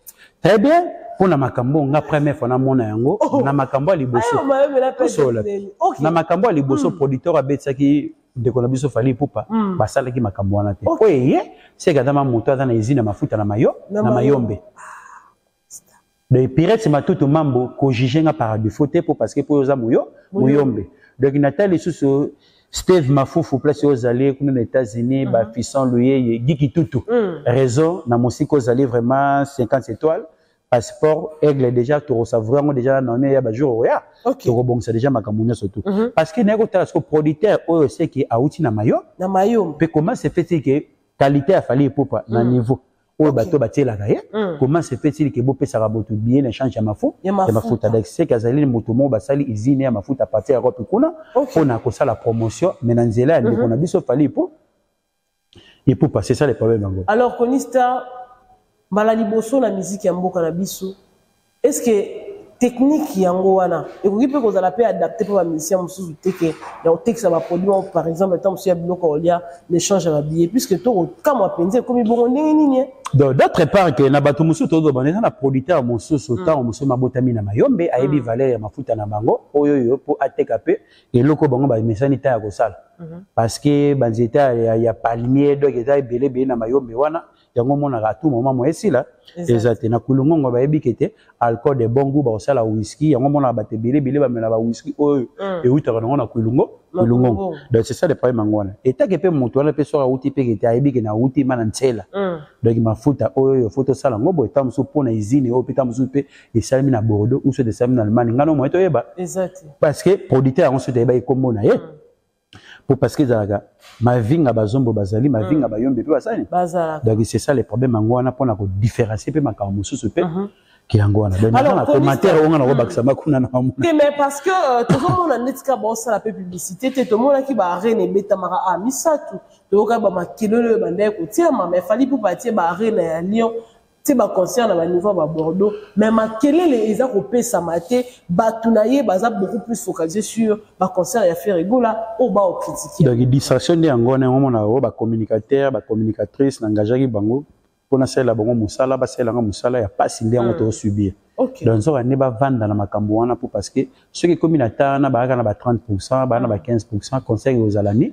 Speaker 1: très bien mpo na makambo nga première fois namona yango oh. na makambo ya liboso
Speaker 2: na
Speaker 1: makambo ya liboso producteur abetisaki ndeko na biso fali pupa mm. basalaki makambo wana te oyo eye sekatama moto aza na izini ya mafuta na mayo
Speaker 2: na mayombe
Speaker 1: ah. donc pirese matutu mambo kojuge nga par defaut te mpo parce que mpo yo oza moyo moyombe donc natali lisusu steve mafufu place oyo ozali kuna na états-unis mm -hmm. bafison luyeye gikitutu mm. raison na mosika ozali vraiment 50 étoile passeport aigle déjà tokosavoure yango déjà na none ya bajour oya
Speaker 2: okay.
Speaker 1: tokobongisa déjà makambo nyonso tu mm -hmm. parce que naye kotala siko producteur oyo seke awuti na mayo
Speaker 2: na mayo
Speaker 1: mpe comment se fait-il que qualité ya fali epupa mm. na niveau oyo bato batielaka ye
Speaker 2: mm.
Speaker 1: koma sepetili ke bopesaka boto biye na echange ya mafu
Speaker 2: ya mafuta
Speaker 1: donc seke azali moto moko basali izine ya mafuta partir ya kopi kuna
Speaker 2: mpo
Speaker 1: na kosala promotion mais na nzela ya ndeko mm-hmm. na biso fali po epupa c'est ça le problème yango
Speaker 2: alors konista mbala liboso na miziki ya mboka na biso Est-ce que technique yango wana ekoki mpe kozala mpe adapte mpo bamusicien mosusu te ke ya kotekisa baproduit moko par exemple ntango mosusu ya biloko olia l'échange ya babillet puisque to kokamwa mpenza ekomi bongo ndenge nini eh?
Speaker 1: donc d'autre part ke na bato mosusu tozobana eza na producteur mosusu hmm. ntango mosusu mabotami na mayombe ayebi hmm. valeur ya mafuta na bango oyo oyo mpo ateka mpe eloko bango bamesani ntango ya kosala hmm. parce que banzete ya palmier donc eza ebele ebele na mayombe wana yango omonaka tout moment moye esila
Speaker 2: eza
Speaker 1: te na kulungongo bayebi ke te alcool de bon goût bakosala whisky yango omonaka bato ebele ebele bamela ba whisky oyo mm. ewutaka nango na kulungo kulungongo donc c'est ça le problème yango wana etake mpe moto wana mpe soki awuti mpe kete ayebi ke nawuti ma na nsela mm. donc mafuta oyo oyo fo tosala yango boye ntango mosusu mpo na izini oyo mpe ntango mosusu mpe esalemi na bordeaux uso esalemi na allemagne ngano moye toyeba parce que producteur yango soki toyebaki nkombo na ye mm. po parce que ezalaka mavinga bazombo bazali mavinga mm. bayombe mpe
Speaker 2: basani
Speaker 1: donc c'est ça le problème yango wana mpona kodifférencie mpe makambo mosusu mpe mm-hmm. kiyango wana
Speaker 2: donaa
Speaker 1: commentaire onga na kobakisa makuna na mamuna
Speaker 2: te mais parce que euh, tozomona neti ka baosala mpe publicité te tomonaki baarene ebetamaka a ah, misato toyokaki bamakelelo oyo bandaki kotiama mais fali mpo batie baarene ya lyon ti ba concert na ba niveau ba Bordeaux mais makelele eza kopesama te batu na ye baza beaucoup plus focalisé sur ba concert ya Ferre Gola au ba critiquer
Speaker 1: donc distraction nde yango wana yango mona ba communicateur ba communicatrice na engageaki bango pona sala bango musala ba sala nga musala ya pasi nde yango hmm.
Speaker 2: to subir okay.
Speaker 1: donc nzoka nde bavanda na makambo wana po parce que soki ekomi na ta wana baaka na ba 30 baa na ba 15 conseil ekozala nini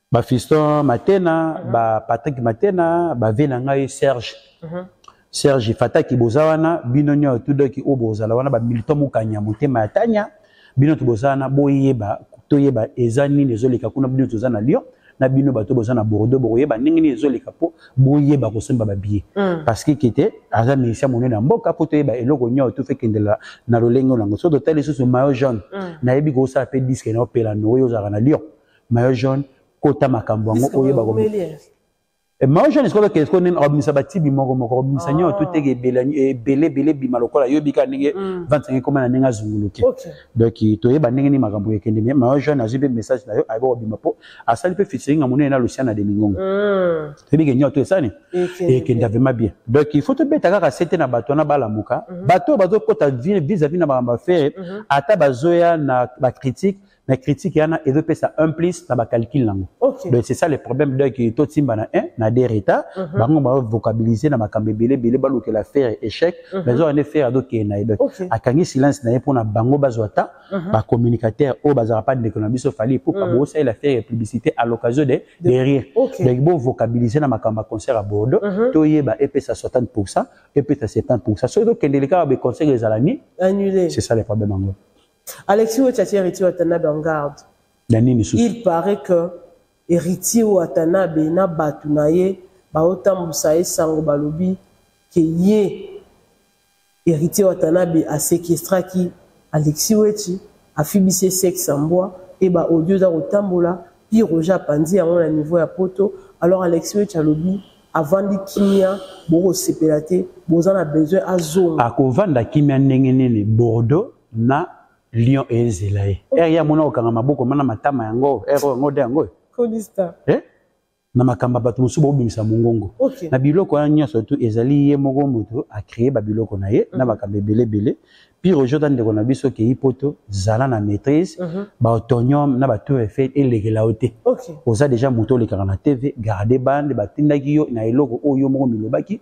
Speaker 1: ba fiston matena uh -huh. ba patrick matena ba vie na ngai serge uh mhm. -huh. serge fataki boza wana bino nyo tudoki oyo bozala wana ba militant mokanya motema ya tanya bino to boza wana boyeba toyeba eza nini ezoleka kuna bino toza na lyon na bino bato boza na bordeaux bokoyeba ndenge nini ezoleka mpo boyeba kosomba babiye mm. parce que kete aza ministre monene ya mboka mpo toyeba eloko nyonso to fekendela na lolenge olango so totali lisusu mayo jaune mm. nayebi kosala mpe diske na opela no oyo ozalaka na lyon mayo jaune kota makambo yango oyeba ko eh, mayo jaune sikoyo kende sikoyo nene akobimisa batibi moko moko akobimisa ah. nyonso toteke ebele ebele ebele bima lokola yoyebi kaka ndenge mm. vante yango ekoma na ndenge azunguluki donc toyeba ndenge nini makambo ekende me mayo jaune azwi mpe message na yo ayebi kobima mpo asali mpe fitiringa monene na luciana de mingongo
Speaker 2: mm.
Speaker 1: toyebi ke nyonso to esani ekenda vraimen bien donc il faut tobeta kaka sete na bato wana balamuka mm-hmm. bato oyo bazokota vis a vis na makambo ya fere mm-hmm. ata bazoya na bacritique na critique yana ezo pesa un plus na ba calcul nango
Speaker 2: okay.
Speaker 1: donc c'est ça le problème donc to timba na un na des retard mm -hmm. bango ba vocabiliser na makambo ebele ebele ba lukela faire échec mm -hmm. mais on faire ado ke na donc
Speaker 2: okay.
Speaker 1: akangi silence na ye pona bango bazo ata mm -hmm. ba communicateur o bazara pas ndeko na biso fali pour mm -hmm. bosa il a fait publicité à l'occasion de de, de rire
Speaker 2: okay.
Speaker 1: donc bo vocabiliser na makambo concert à Bordeaux mm -hmm. to yeba epesa 60% epesa 70% so to kendeleka ba concert ezala ni
Speaker 2: annuler
Speaker 1: c'est ça le problème yango
Speaker 2: Alexis Wetshi atie Heritier Watanabe en garde.
Speaker 1: Na nini susu?
Speaker 2: Il paraît que Heritier Watanabe na batu na ye baotambusa ye sango balobi ke ye Heritier Watanabe a sequestraki Alexis Wetshi, afibisi ye sexe ya mbwa et ba audio eza kotambola, Pi Roger apanzi yango na niveau ya poto. Alors Alexis Wetshi alobi avandi kimia bokosepela te boza na besoin azonga.
Speaker 1: Akovanda kimia ndenge nini? Bordeaux na lion ezela ye ere ye amona kokanga maboko mana matama yango ere yango de yango eh? na makambo ya bato mosusu baobimisa mongongo
Speaker 2: okay.
Speaker 1: na biloko wana nyonso tu ezali ye moko moto acree babiloko na ye mm -hmm. na mhm. makambo ebele ebele pire ojota ndeko na biso kei poto zala na maîtrise mm -hmm. baotonium na batour efel elekela yo te
Speaker 2: okay.
Speaker 1: oza deja moto olekaka na tv garde bande batindaki yo na eloko oyo yo moko milobaki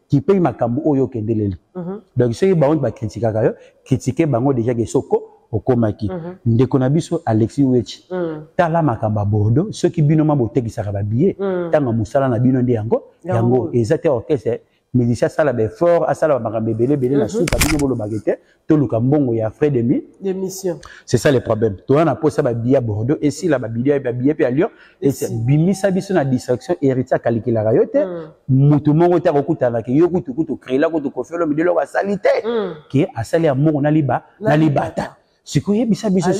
Speaker 1: kipe makambo oyo okendeleli mm -hmm. donc soki bango ba critiquaka yo critique bango déjà ke soko okomaki mm -hmm. ndeko na biso Alexis Wechi
Speaker 2: mm -hmm.
Speaker 1: tala makambo ya Bordeaux soki bino ma botekisaka ba billets
Speaker 2: mm
Speaker 1: -hmm. tanga musala na bino nde yango
Speaker 2: yango
Speaker 1: eza te orchestre musicien asala ba effort asala ba makambo ebele ebele na mhm. suka bino bolobaka te toluka mbongo ya frais de mi
Speaker 2: d'émission
Speaker 1: c'est ça le problème toza na posa babiye ya bordeaux esila babiye mpe ya lyon bimisa biso na distraction héritier akalikelaka yo te mm. moto moko te akokutana ke yo kutu kutu créela kutu kofelo midelo eloko asali te
Speaker 2: mm.
Speaker 1: ke asali ya mbongo na liba
Speaker 2: na libata
Speaker 1: sikoyo yebisa biso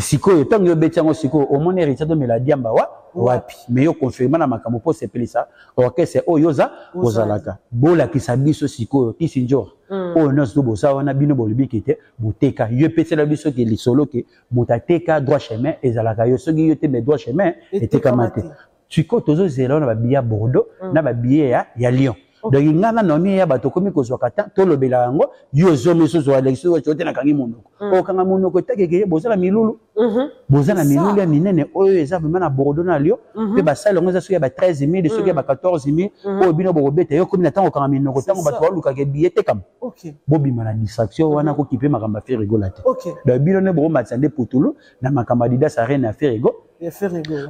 Speaker 1: sikoyo eh, ntango yo obeti yango sikoyo omoni héritier tomela diamba wa wapi mais yo confirme na makambo mpo osepelisa orchestre oyo oh, oza ozalaka bolakisa biso sikoyo kisinjor mm. oyo oh, nyonso to bosa wana bino bolobi ke te boteka yo epesela biso ke lisolo ke moto ateka droit chemin ezalaka yo soki yo te me droit chemin etekama te sikoyo tozozela wana babiya bordeaux mm. na babiye ya, ya lyon donc ngai na nomi ya bato okomi kozwaka ta tolobela yango yo ozomi sozo alekisi oyo te nakangi monoko mm. okanga monoko etakekeye bozala milulu Mhm. boza na milulu ya minene oyo eza vraimen na bordo na lio mhm. mpe basali yango eza soki ya ba 13 000 soki ya ba 14 mhm. 000 oyo bino bokobeta yo komi na ntango okanga minoko ntango bato balukaka ebiye tekama bobima na distraction wana kokipe makambo ya ferigola te donc bino nde bokomatisa nde putulu na makambo ya didas arena
Speaker 2: ya ferigo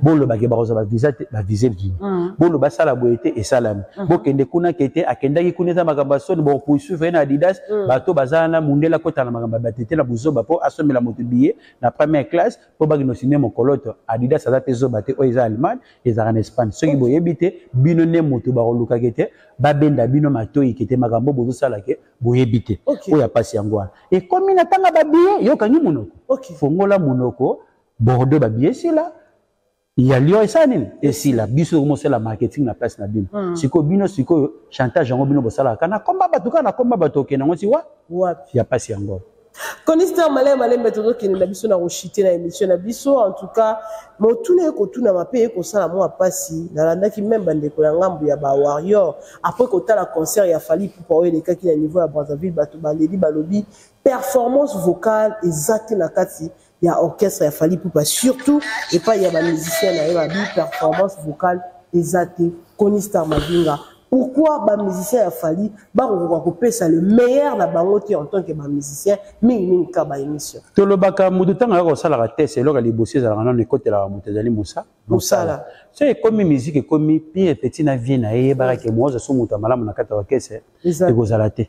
Speaker 1: bolobake bakozwa bavisa te bavise nini boloba asala boye te esalami Mhm. bokende kuna kete akendaki kuna eza makambo ya soni bokopoisuivre ye na adidas mhm. bato bazala na mundele akota na makambo ya batete na buzoba mpo asombela moto biye na première classe mpo bakende osine mokoloto adidas aza mpe zoba te oyo eza allemagne ezalaka na espagne soki mhm. boyebi te bino nde moto bakolukake te babenda bino matoi kete makambo bozosala ke boyebi te oyo apasi yango wana ekomi na ntanga babiye yokangi monoko fongola monoko bordeaux babiye sila ya lion esala nini esila biso tokomi osala marketing na place na bino mm. sikoyo bino sikoyo chantage yango bino bosalaka na komba bato kaka na komba bato okende yango ti wa
Speaker 2: wapi
Speaker 1: ya mpasi yango
Speaker 2: conister malai malembe tozokende na biso na koshite na émission na biso en tout cas motuna ye kotunama mpe ye kosala mwa mpasi nalandaki meme bandeko ya ngambo ya ba warrior après kotala concert ya fali pupa oyo elekaki na niveau ya brazzaville bato baleli balobi performance vocale eza te na kati ya orchestre ya Fally Ipupa surtout epai ya ba musiciens na ye ba bi performance vocale eza te Koni Star Mavinga pourquoi ba musiciens ya Fally bakokoka kopesa le meilleur na bango te en tant que ba musiciens mingi mingi ka ba émission
Speaker 1: tolobaka moto ntango ayaka kosalaka test eloko ya liboso ezalaka nano ekotelaka moto ezali mosa
Speaker 2: mosala
Speaker 1: so ekomi miziki ekomi pire petit na vie na ye eyebaka ke mozo so moto ya malamu na kati ya orchestre ekozala te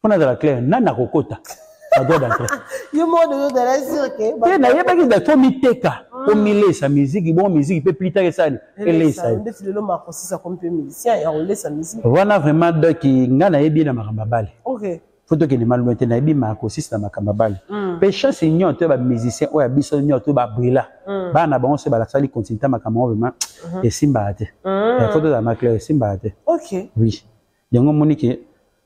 Speaker 1: Mpo nazala clair, nani akokota na droit d'entrée?
Speaker 2: Yo moko deja ozala sur ke
Speaker 1: Te bato nayebaki da to miteka, to Mm. milesa miziki, bongo miziki mpe plus tard esali elesa elesa ye.
Speaker 2: ndeti lelo makosisa komi mpe musicien ya kolesa miziki
Speaker 1: Wana vraiment donc nga nayebi ye na makambo ya bale.
Speaker 2: ok
Speaker 1: Faut tokende malonga te nayebi makosisi na makambo ya bale. Mm. Mpe chance union to ya ba musiciens oyo ya biso union to ba brila. Mm. Bana na bango se balakisali continuité ya makambo yango vraiment esimbaka te. Mm. Eh, Faut tozala na clair esimbaka te.
Speaker 2: ok
Speaker 1: Oui. yango omoni ke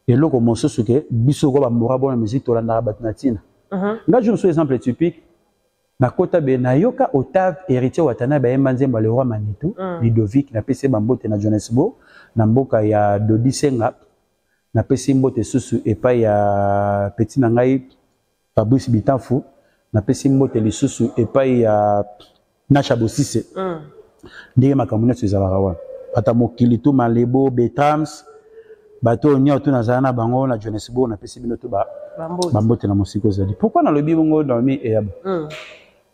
Speaker 1: eloko mosusu ke biso kwa bambora bona musique tolandaka bato na ntina mhm. nga jour mosusu exemple typique nakota be nayoka otave héritier watana bayemba nzembo ya le roi manitou mhm. ludovic napesi bambote na johannesburg na mboka ya dodi senga napesi mbote susu epai ya peti na ngai Fabrice Bitanfu napesi mbote lisusu epai ya Nasha Bosise mm. ndenge makambo nyonso ezalaka wana ata mokili tu malebo betrams bato oyo nyonso tu nazala na bango na Johannesburg napesi bino tu
Speaker 2: bambote
Speaker 1: na mosika ozali pourkui nalobi bongo naomi eyaba mm.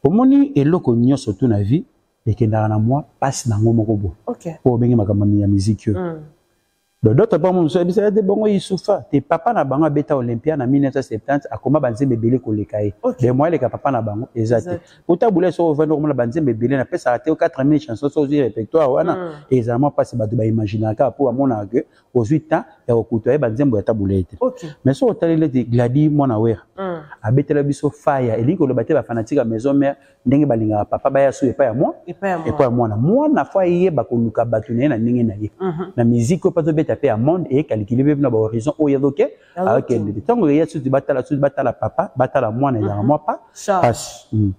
Speaker 1: omoni eloko nyonso tu na vie ekendaka na mwa mpasi na yango moko boye
Speaker 2: okay.
Speaker 1: oyo obenge makambo ya miziki oyo mm. Dodoto mpo mosusu ayebisaka te bongo Yusufa te papa na bango abeta Olympia na 1970 akoma banzembe ebele koleka ye okay. bemoya eleka papa na bango eza te
Speaker 2: uta
Speaker 1: bule soko ovandi okomona banzembe ebele napesaka te 4000 chanson so ozwi répertoire wana mm. ezala mwa mpasi bato baimaginaka kaka mpo bamonaka ke ozwi temps ya kokuta ye banzembo ya tabule ye te
Speaker 2: okay.
Speaker 1: mais soki otali neti gladi mwana wera
Speaker 2: mm.
Speaker 1: abetela biso faya elingi koloba te bafanatike ya maison mare ndenge balingaka papa baya suka epai ya mwa
Speaker 2: epai ya
Speaker 1: mwana mwana fo ayeba koluka bato na ye na ndenge na ye mhm. na miziki oyo mpe azobeta mpe ya monde eyekalikili mpe na bahorizon oyo azoke akende te ntango eya suti batala suti batala papa batala mwana ezalaka mhm. mwa pa pasi mm.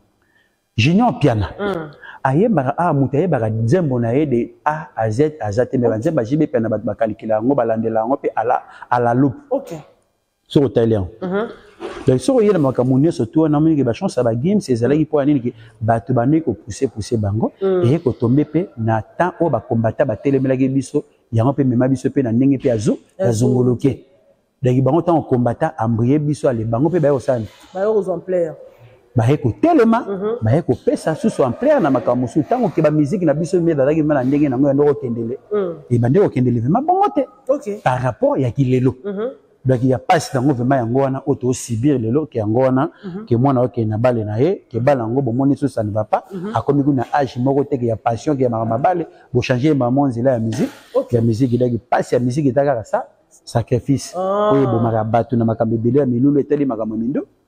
Speaker 1: junior mpiana
Speaker 2: mm.
Speaker 1: ayembaka a ah, moto ayebaka nzembo na ye de a ah, a z aza te me banzembo ajibe mpiana bato bakalikila yango balandela yango mpe ala la loupe soki otali yango mhm. donc soki oyela makambo nyonso to wana omoni ke bachance ya bagames ezalaki mpo ya nini ke bato bandeki kopousse pousse bango mhm. eye kotombe mpe na temps oyo bakombata batelemelaki biso yango mpe mema biso mpe na ndenge mpe ya zongoloke donc bango ntango kombata ambrie biso ale bango mpe baye kosala baye kotelema mm -hmm. baye kopesa susu ampleur na makambo mosusu ntango ke bamiziki na biso mi ezalaki ma na ndenge nango yango kokendele mm. ebandi kokendele vrema bongo te
Speaker 2: okay.
Speaker 1: par rapport ya kilelo mm -hmm. donc ya mpasi nango vrema yango wana oyo tosibir lelo ke yango wana mm -hmm. ke mwana okende na bale na ye ke bale yango bomoni susu ne va pas mm -hmm. akomi kuna age moko te ke ya passion ke ya makambo mabale bochange ye mamo nzela ya miziki okay. ya miziki donc mpasi ya miziki eza kaka sa sacrifice
Speaker 2: ah.
Speaker 1: oyo ebomaka bato na makambo ebele ya milulu etali makambo
Speaker 2: ya
Speaker 1: mindu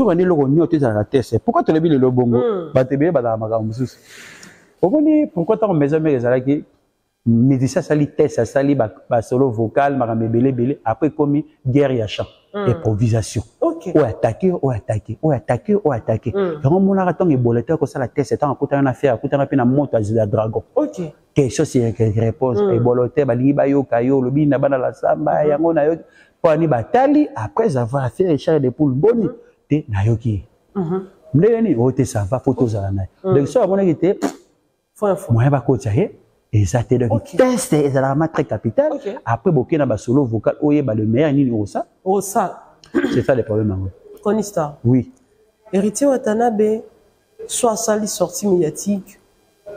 Speaker 1: tobandi eloko nyonso ezalaka tese pourkui tolobi lelo bongo
Speaker 2: hmm.
Speaker 1: bato ebele bazalaka makambo mosusu omoni pourkui ntango maison mare ezalaki musicien asali tese asali basolo vocal makambo ebele ebele après ekomi guerre ya chant
Speaker 2: hmm.
Speaker 1: improvisation oyo atake oyo atake oyo atake oyo atake
Speaker 2: hmm.
Speaker 1: yango omonaka ntango ebola te akosala tese ntango akutana na fer akutana mpe na moto azila dragon question c'est réponse
Speaker 2: mm.
Speaker 1: ebolo te balingi bayoka yo olobi na bana la samba mm -hmm. yango nayoki mpo ani batali après avoir fait richard de poule boni mm -hmm. te nayoki ye
Speaker 2: mm -hmm.
Speaker 1: ndenge nini oyo te ça va fo tozala naye
Speaker 2: mm.
Speaker 1: donc soki amonaki te moyen bakotisa ye eza te donc
Speaker 2: okay.
Speaker 1: test ezalaka ma très capital
Speaker 2: okay.
Speaker 1: après bokei na basolo vocal oyeba le meilleur nini osa
Speaker 2: osa
Speaker 1: c'est ça le problème yango
Speaker 2: conista
Speaker 1: oui
Speaker 2: héritier watanabe soit asali sortie médiatique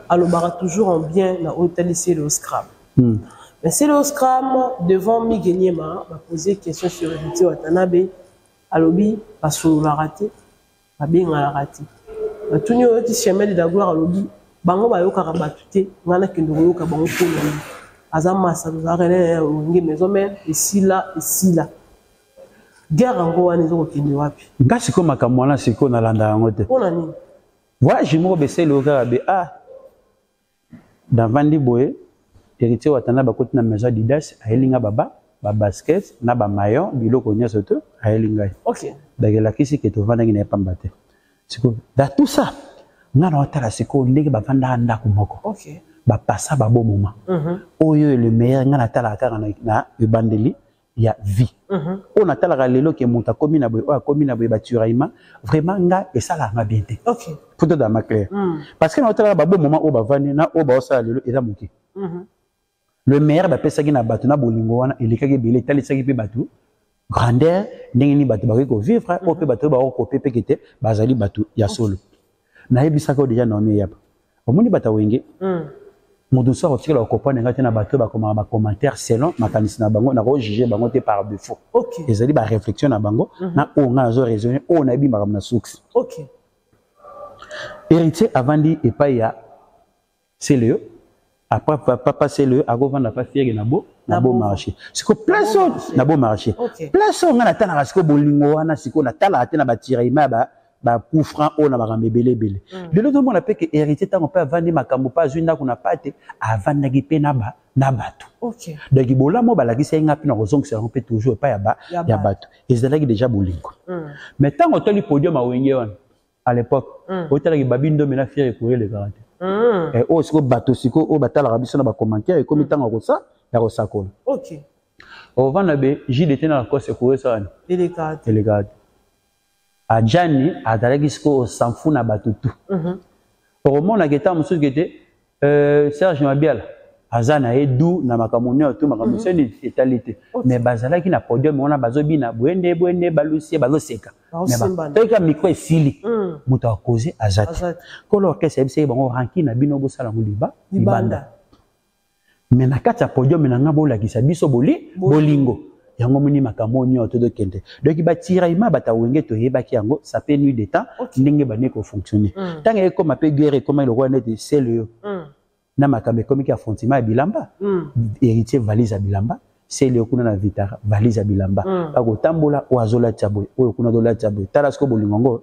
Speaker 2: alobaka toujours en bien na oyo etali celo scram
Speaker 1: hmm.
Speaker 2: mais celo scram devant migue niema bapose question sur héritier watanabe alobi basololaka te babenganaka te batuni oyoki chemin de la gloire alobi bango bayokaka bato te ngai nakende koyoka bango mpo na ye aza masa tozalaka na ye ya olonge maison mare esila esila Guerre yango wana ezo kokende wapi?
Speaker 1: Nga siko makambo wana siko nalanda yango te.
Speaker 2: Pona nini?
Speaker 1: Voyage moko beseli yo kaka be ah navandi boye héritier watana bakoti na maison adidas ayeli nga baba ba basket na ba maillot biloko nyonso to ayeli ngai
Speaker 2: okay.
Speaker 1: donc elakisi ke tovandaki na ye pamba te siko da tout ça nga na otala sikoyo ndenge bavandaka ndako moko
Speaker 2: okay.
Speaker 1: bapasa babo moma
Speaker 2: mm -hmm.
Speaker 1: oyo le meilleur nga natalaka kaka na ebandeli ya vie
Speaker 2: mm -hmm.
Speaker 1: oyo natalaka lelo ke moto akomi na boye oyo akomi na boye baturaima vraiment nga esalaka nga bien te
Speaker 2: okay.
Speaker 1: mpo toda ma claire
Speaker 2: mm.
Speaker 1: parce que naotalaka babo moment oyo bavandi na oyo baosala lelo eza moke
Speaker 2: mm -hmm.
Speaker 1: le meilleur bapesaki na bato na bolingo wana elekaki ebele etalisaki mpe bato grandeur ndenge nini bato bakoki kovivre oyo mpe mhm. bato oyo bakokope mpeke te bazali bato ya solo okay. nayebisaka yo deja naomi eyaba omoni bata wenge
Speaker 2: mm.
Speaker 1: moto mosusu akotikela kokopane ngai te na bato oyo bakomaka bacommentaire selon makanisi na bango nakojuge bango te par defaut
Speaker 2: okay.
Speaker 1: ezali baréflexion na bango mm -hmm. na oyo ngai nazo raisonne oyo nayebi makambo na suki
Speaker 2: okay.
Speaker 1: héritier avandi epai ya c'est le après papa c'est le ako vanda pa fiere na bo na bo marché siko place na bo marché place nga na tana siko bolingo wana siko na tala te na ba tiraillement ba ba coup franc oyo na makambo ebele ebele hmm. lelo tomona mpe ke héritier ntango mpe avandi makambo mpe azwi ndako na pate avandaki mpe na ba na bato
Speaker 2: okay.
Speaker 1: donc bolamu balakisi ye ngai mpe na kozongisa yango mpe toujours epai ya
Speaker 2: bato
Speaker 1: ezalaki deja bolingo
Speaker 2: mm.
Speaker 1: mais ntango otali podium awenge wana à l'époque
Speaker 2: mm.
Speaker 1: otalaki babi ndombe na fiere ekoya elekaka te
Speaker 2: mm.
Speaker 1: eh, oyo sikoyo bato sikoyo oyo batalaka biso na bacommentaire ekomi ntango mm. akosa ya kosakola
Speaker 2: okay.
Speaker 1: ovanda be jide te na lacoste ekoya esalani
Speaker 2: elekaka te
Speaker 1: elekaka te ajani azalaki sikoyo osanfu na bato tu
Speaker 2: mm -hmm.
Speaker 1: okomonaka etango mosusu ke te Euh, Serge Mabiala aza na ye du na makambo neo to makambo mhm. seni etali te me bazalaki na podium wana bazobina bwende bwende balusie bazoseka toyika micro esili
Speaker 2: mm.
Speaker 1: moto ya koze
Speaker 2: aza te
Speaker 1: kolo orkestre yebisaki bango ranki na bino bosala yango liba libanda me na kati ya podium na ngai bolakisa biso boli bolingo yango moni makambo oyo nyonso tozokende donc batiraima bato ya wenge toyebaki yango ça peut nuit de temps ndenge bande kofonctionne
Speaker 2: hmm.
Speaker 1: ntango ekoma mpe guerre ekomaki lokola neti selio
Speaker 2: hmm.
Speaker 1: na makambo ekomiki ya frontiment ya bilamba
Speaker 2: hmm.
Speaker 1: héritier valise ya bilamba selio kuna na vitara valise ya bilamba bakotambola oyo azolatisa boye oyo kuna azolatisa boye tala siko bolingo yango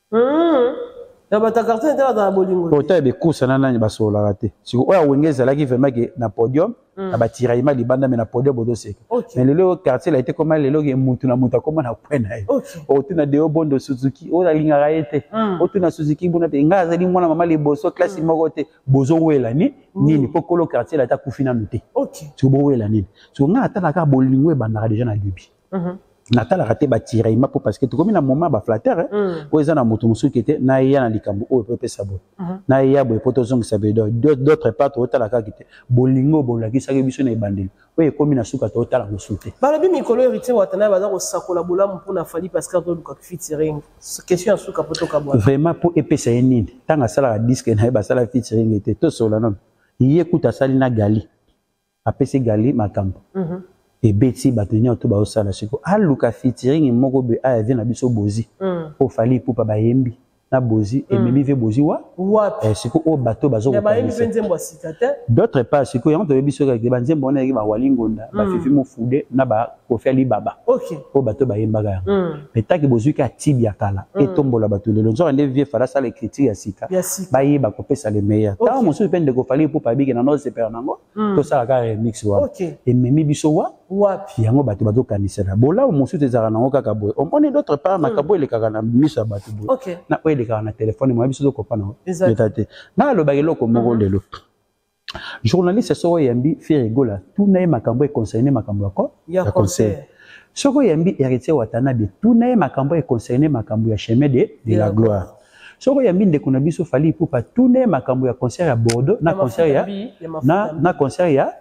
Speaker 1: Hum, ya bata carton ete baza na bolingo. Pota ya bekusa na nani basololaka te. Siko oyo awenge ezalaki vraiment ke na podium hmm. na batiraillement libanda mais na podium bozoseka. Mais lelo oyo quartier laite ekoma lelo ke mutu na mutu akoma na coin na ye. Otuna Deo Bondo Suzuki oyo alingaka ye te.
Speaker 2: Hmm.
Speaker 1: Otuna Suzuki buna te ngai azali mwana mama liboso classe hmm. moko te bozowela ni nini po kolo quartier laite akufi nanu te. Siko bowela nini? Siko ngai atalaka bolingo ebandaka deja na debut.
Speaker 2: Mhm.
Speaker 1: natalaka te batiraima mpo parce que tokomi na moment ya baflatere eh.
Speaker 2: mm.
Speaker 1: oyo eza na moto mosusu ete nayeya na likambo oyo mpo epesa boye mhm. nayeya boye mpo tozongisa boye d'autre part tootala kaka te bolingo oyo bolakisaki biso na ebandeli oyo ekomi na suka tootala mosusu te
Speaker 2: balobi mikolo héritier watana baza kosakola bolamu mpo na fali parce que azoluka fitiring question ya suka mpo tokabwa
Speaker 1: vraiment mpo epesa ye nini ntango asalaka diske na ye basala fitiring te tosolola nano ye kuta asali na gali apesi gali makambo mhm. ebeti bato nyonso to bazosala siko aluka fitiringi moko boye aya vie na biso bozi mm. oyo fali ipupa bayembi na bozi mm. ememi vie bozi wa eh, siko oyo bato bazodautre part siko yango toyebi soki banzembo wana yaki bawalingonda mm. bafifi mofude na ba kofi alibaba
Speaker 2: okay.
Speaker 1: oyo bato bayembaka yango
Speaker 2: mm.
Speaker 1: mais taki bozwi ka tibi ya kala mm. etombola bato lelo nzoka nde vie fala asala écriture ya sika bayeba kopesa le meilleur ntango okay. mosusu mpe ndeko fali epupa abike na nosepela nango mm. tosala ka remix wana
Speaker 2: okay.
Speaker 1: ememi biso wa
Speaker 2: wapi
Speaker 1: yango bato bazokanisela bolamu mosusu ezalaka nango kaka boye omoni d'autre part mm. makambo elekaka na miso ya bato boye
Speaker 2: okay.
Speaker 1: na oyo elekaka na telefone moya biso
Speaker 2: tokopana
Speaker 1: leta te nalobaka eloko moko mm-hmm. lelo mm -hmm. Journaliste soko oyambi Ferre Gola, tuna ye makambo e concerne makambo ya ko
Speaker 2: ya concert.
Speaker 1: Soko oyambi Heritier Watanabe, tuna ye makambo e concerne makambo ya chemin de, de la gloire. Soko oyambi ndeko na biso Fally Ipupa, tuna ye makambo ya concert ya Bordeaux na concert ya na, na concert ya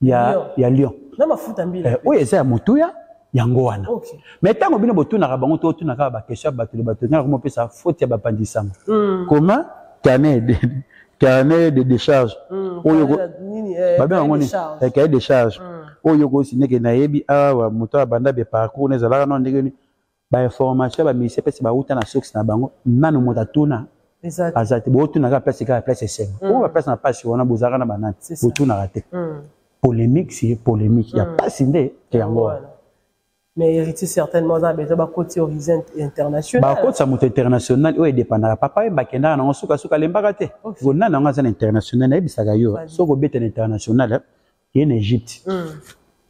Speaker 1: ya,
Speaker 2: Lion.
Speaker 1: ya lion
Speaker 2: na mafuta mbila
Speaker 1: eh, oyo eza ya motuya yango wana
Speaker 2: okay.
Speaker 1: mais ntango bino botunaka bango to otunaka bakestion ya bato le bato ngai komopesa faute ya bapanzi sango
Speaker 2: mm.
Speaker 1: koma carnet de, carnet de décharge
Speaker 2: mm,
Speaker 1: oyo
Speaker 2: eh, babe
Speaker 1: yango
Speaker 2: ni
Speaker 1: eh, carnet de charge
Speaker 2: mm.
Speaker 1: oyo okosineke nayebi awa moto abanda be parcours na ezalaka nao ndenge nini ba information ya ba musicien pesi bawuta na source na bango nanu moto atuna aza te botunaka place kaka place esengo mm. oyo ba place na pasi wana bozalaka na banani botunaka te
Speaker 2: mm.
Speaker 1: polemique si polemique ya mm. pasi nde te yango wana
Speaker 2: mais héritier certainement aza na besoin bakoti origine international
Speaker 1: bakotisa moto international oyo edependaka papa oyo bakendaka nango sukasuka alembaka te nani yango aza na international nayebisaka yo soki obeta na international ye na egypte
Speaker 2: mm.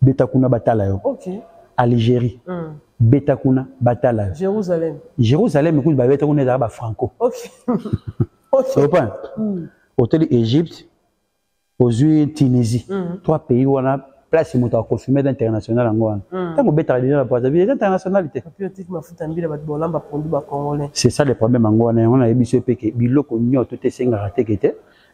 Speaker 1: beta kuna batala yo
Speaker 2: okay.
Speaker 1: algérie
Speaker 2: mm.
Speaker 1: beta kuna batala yo
Speaker 2: jérusalem
Speaker 1: jérusalem kutu babeta kuna ezalaka bafranco
Speaker 2: okay. okay.
Speaker 1: opan
Speaker 2: mm.
Speaker 1: oteli egypte ozwi tunisie
Speaker 2: mm.
Speaker 1: trois pays wana place moto aconfirme eza international yango wana
Speaker 2: hmm.
Speaker 1: ntango obetaka deja na brazzaville eza international te c'est ça le problème yango wana yango nayebi so epeke biloko nyonso te esengaka teke te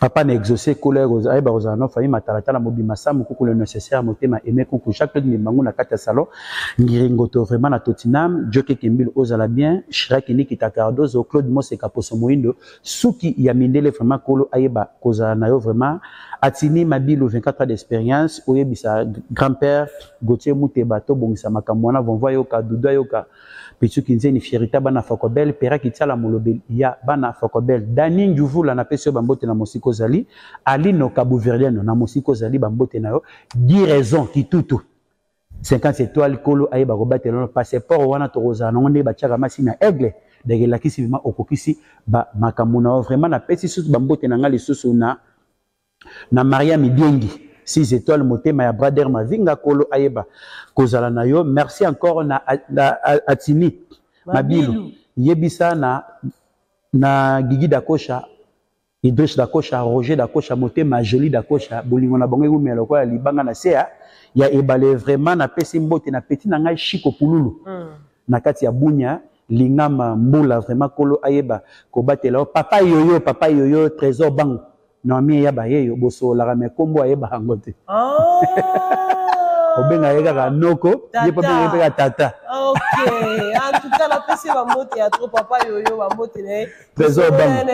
Speaker 1: Papa na exauce ekolo ayeba kozala no famille matalatala mobima samu kuku le nécessaire motema aimé kuku chaque claude mimbangu na kati ya salon ngiringoto vraiment na totinam joke kembilo ozala bien shraki nikita cardozo claude moseka poso moindo suki ya mindele vraiment kolo ayeba kozala na yo vraiment atini mabilu 24 ans d'expérience oyebisa grand père gautier muteba tobongisa makambo wana vonvo ayoka dudu ayoka Pitsu Kinzeni, Fierita Bana Fokobel, Pera Kitsala Molobeli ya Bana Fokobel, Dani Njuvula na pesi yo ba mbote na mosika ozali, Alino Kabuverdiano na mosika ozali ba mbote na yo, Guy Raison Kitutu 50 etoiles kolo ayeba kobatela no passeport wana tokozala nango nde batiaka masi na aigle donc elakisi vrema okokisi ba makambo na yo vrema napesi susu bambote na ngai lisusu na na Maria Mibiengi six étoiles motema ya brother Mavinga kolo ayeba kozala na yo merci encore na, na Atini Mabilu yebisa na na Gigi Dakosha Idriss Dakosha Roger Dakosha motema Jolie Dakosha bolingo na bango ewumela lokola libanga na sea ya ebale vraiment na pesi mbote na petit na ngai Chico Pululu
Speaker 2: mm.
Speaker 1: na kati ya Bunya lingama mbula vraiment kolo ayeba kobatela papa yoyo papa yoyo trésor bango Noamie ya bayeyo bosololaka mais kombo ayeba yango te.
Speaker 2: Oh.
Speaker 1: Obenga ye kaka noko, ye pe benga pe tata.
Speaker 2: OK. En tout cas la pese ba mbote ya trop papa yoyo
Speaker 1: ba mbote
Speaker 2: na ye. Trésor bango.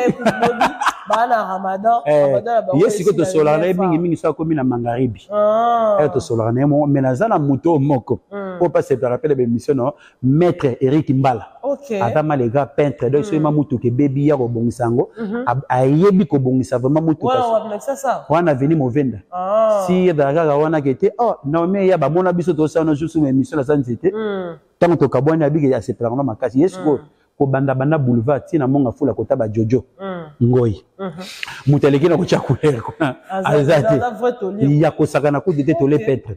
Speaker 2: Bana Ramadan,
Speaker 1: eh,
Speaker 2: Ramadan la bango.
Speaker 1: Ye siko
Speaker 2: to
Speaker 1: sololaka na ye
Speaker 2: mingi
Speaker 1: mingi so akomi na Mangaribi.
Speaker 2: Ah.
Speaker 1: Eh to sololaka na ye mais naza na moto moko.
Speaker 2: Mm.
Speaker 1: Po pa septaka pe na ba emission no. Maître Eric Mbala
Speaker 2: okay.
Speaker 1: aza ma le grand peintre donc soki mm. mamutuka ebebi ya kobongisa yango mm -hmm. ayebi kobongisa vraiment mutuka
Speaker 2: wana
Speaker 1: aveni movenda
Speaker 2: ah.
Speaker 1: si ezala kaka wana ke te oh, naome ya bamona biso tosana juste ma émission naza nzete
Speaker 2: mm.
Speaker 1: ntango tokabwani abiki asepelaka na makasi ye sikoyo mm. kobanda banda boulevard ti na monga fula kota ba jojo
Speaker 2: mm.
Speaker 1: ngoyi
Speaker 2: mm -hmm.
Speaker 1: moto aleki na kotya couleur kuna
Speaker 2: aza
Speaker 1: te ya kosakana kutu te tole
Speaker 2: okay.
Speaker 1: petre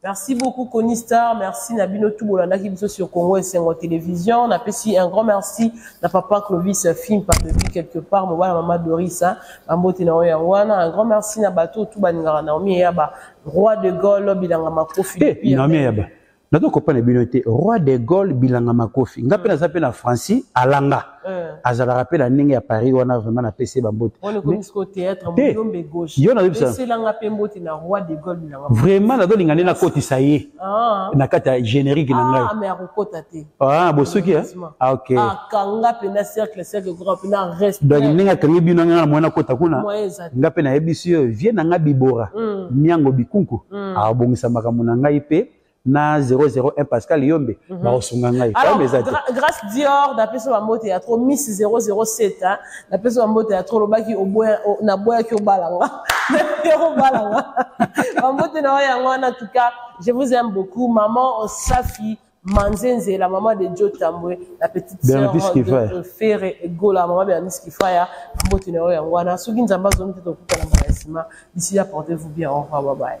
Speaker 1: Merci beaucoup
Speaker 2: Connie Star, merci na bino tout bolandaki biso sur Congo Esengo Télévision. Na pesi un grand merci na papa Clovis Fimpa depuis quelque part mo bana maman Doris hein. Ambote na oya wana. Un grand merci na bato tout baningaka Naomi Yaba, roi de Gaulle bilanga makofi.
Speaker 1: Eh,
Speaker 2: hey,
Speaker 1: Naomi Yaba. Nazo kopana bino te, roi de Gaulle bilanga makofi. Nga pe naza pe na Francis alanga. Eh. azalaka mpe na ndenge ya paris wana vraiment napesi ye bambote vraiment nazolinga nde nakotisa ye
Speaker 2: ah.
Speaker 1: na kati ya générique na ngai ah, ah,
Speaker 2: bosuki eh?
Speaker 1: donc ndenge akangi bino ngai na mwana akota kuna nga mpe nayebisi yo vie na ngai bibora miango hmm. bikunku hmm. abongisa makambo na ngai mpe na 001 Pascal Yombe mm -hmm. bakosunga ngai
Speaker 2: alors
Speaker 1: eza
Speaker 2: gra grâce Dior na peso ba mbote ya trop Miss 007 hein na peso ba mbote ya trop lobaki oboya na boya ki obala nga obala nga ba mbote na ya ngwana en tout cas je vous aime beaucoup maman Safi Manzenze la maman de Joe Tambwe la petite sœur de Ferre Gola maman Bernice Kifaya mbote na ya ngwana soki nzamba zongi te tokuta na mbala sima d'ici là portez-vous bien au revoir bye bye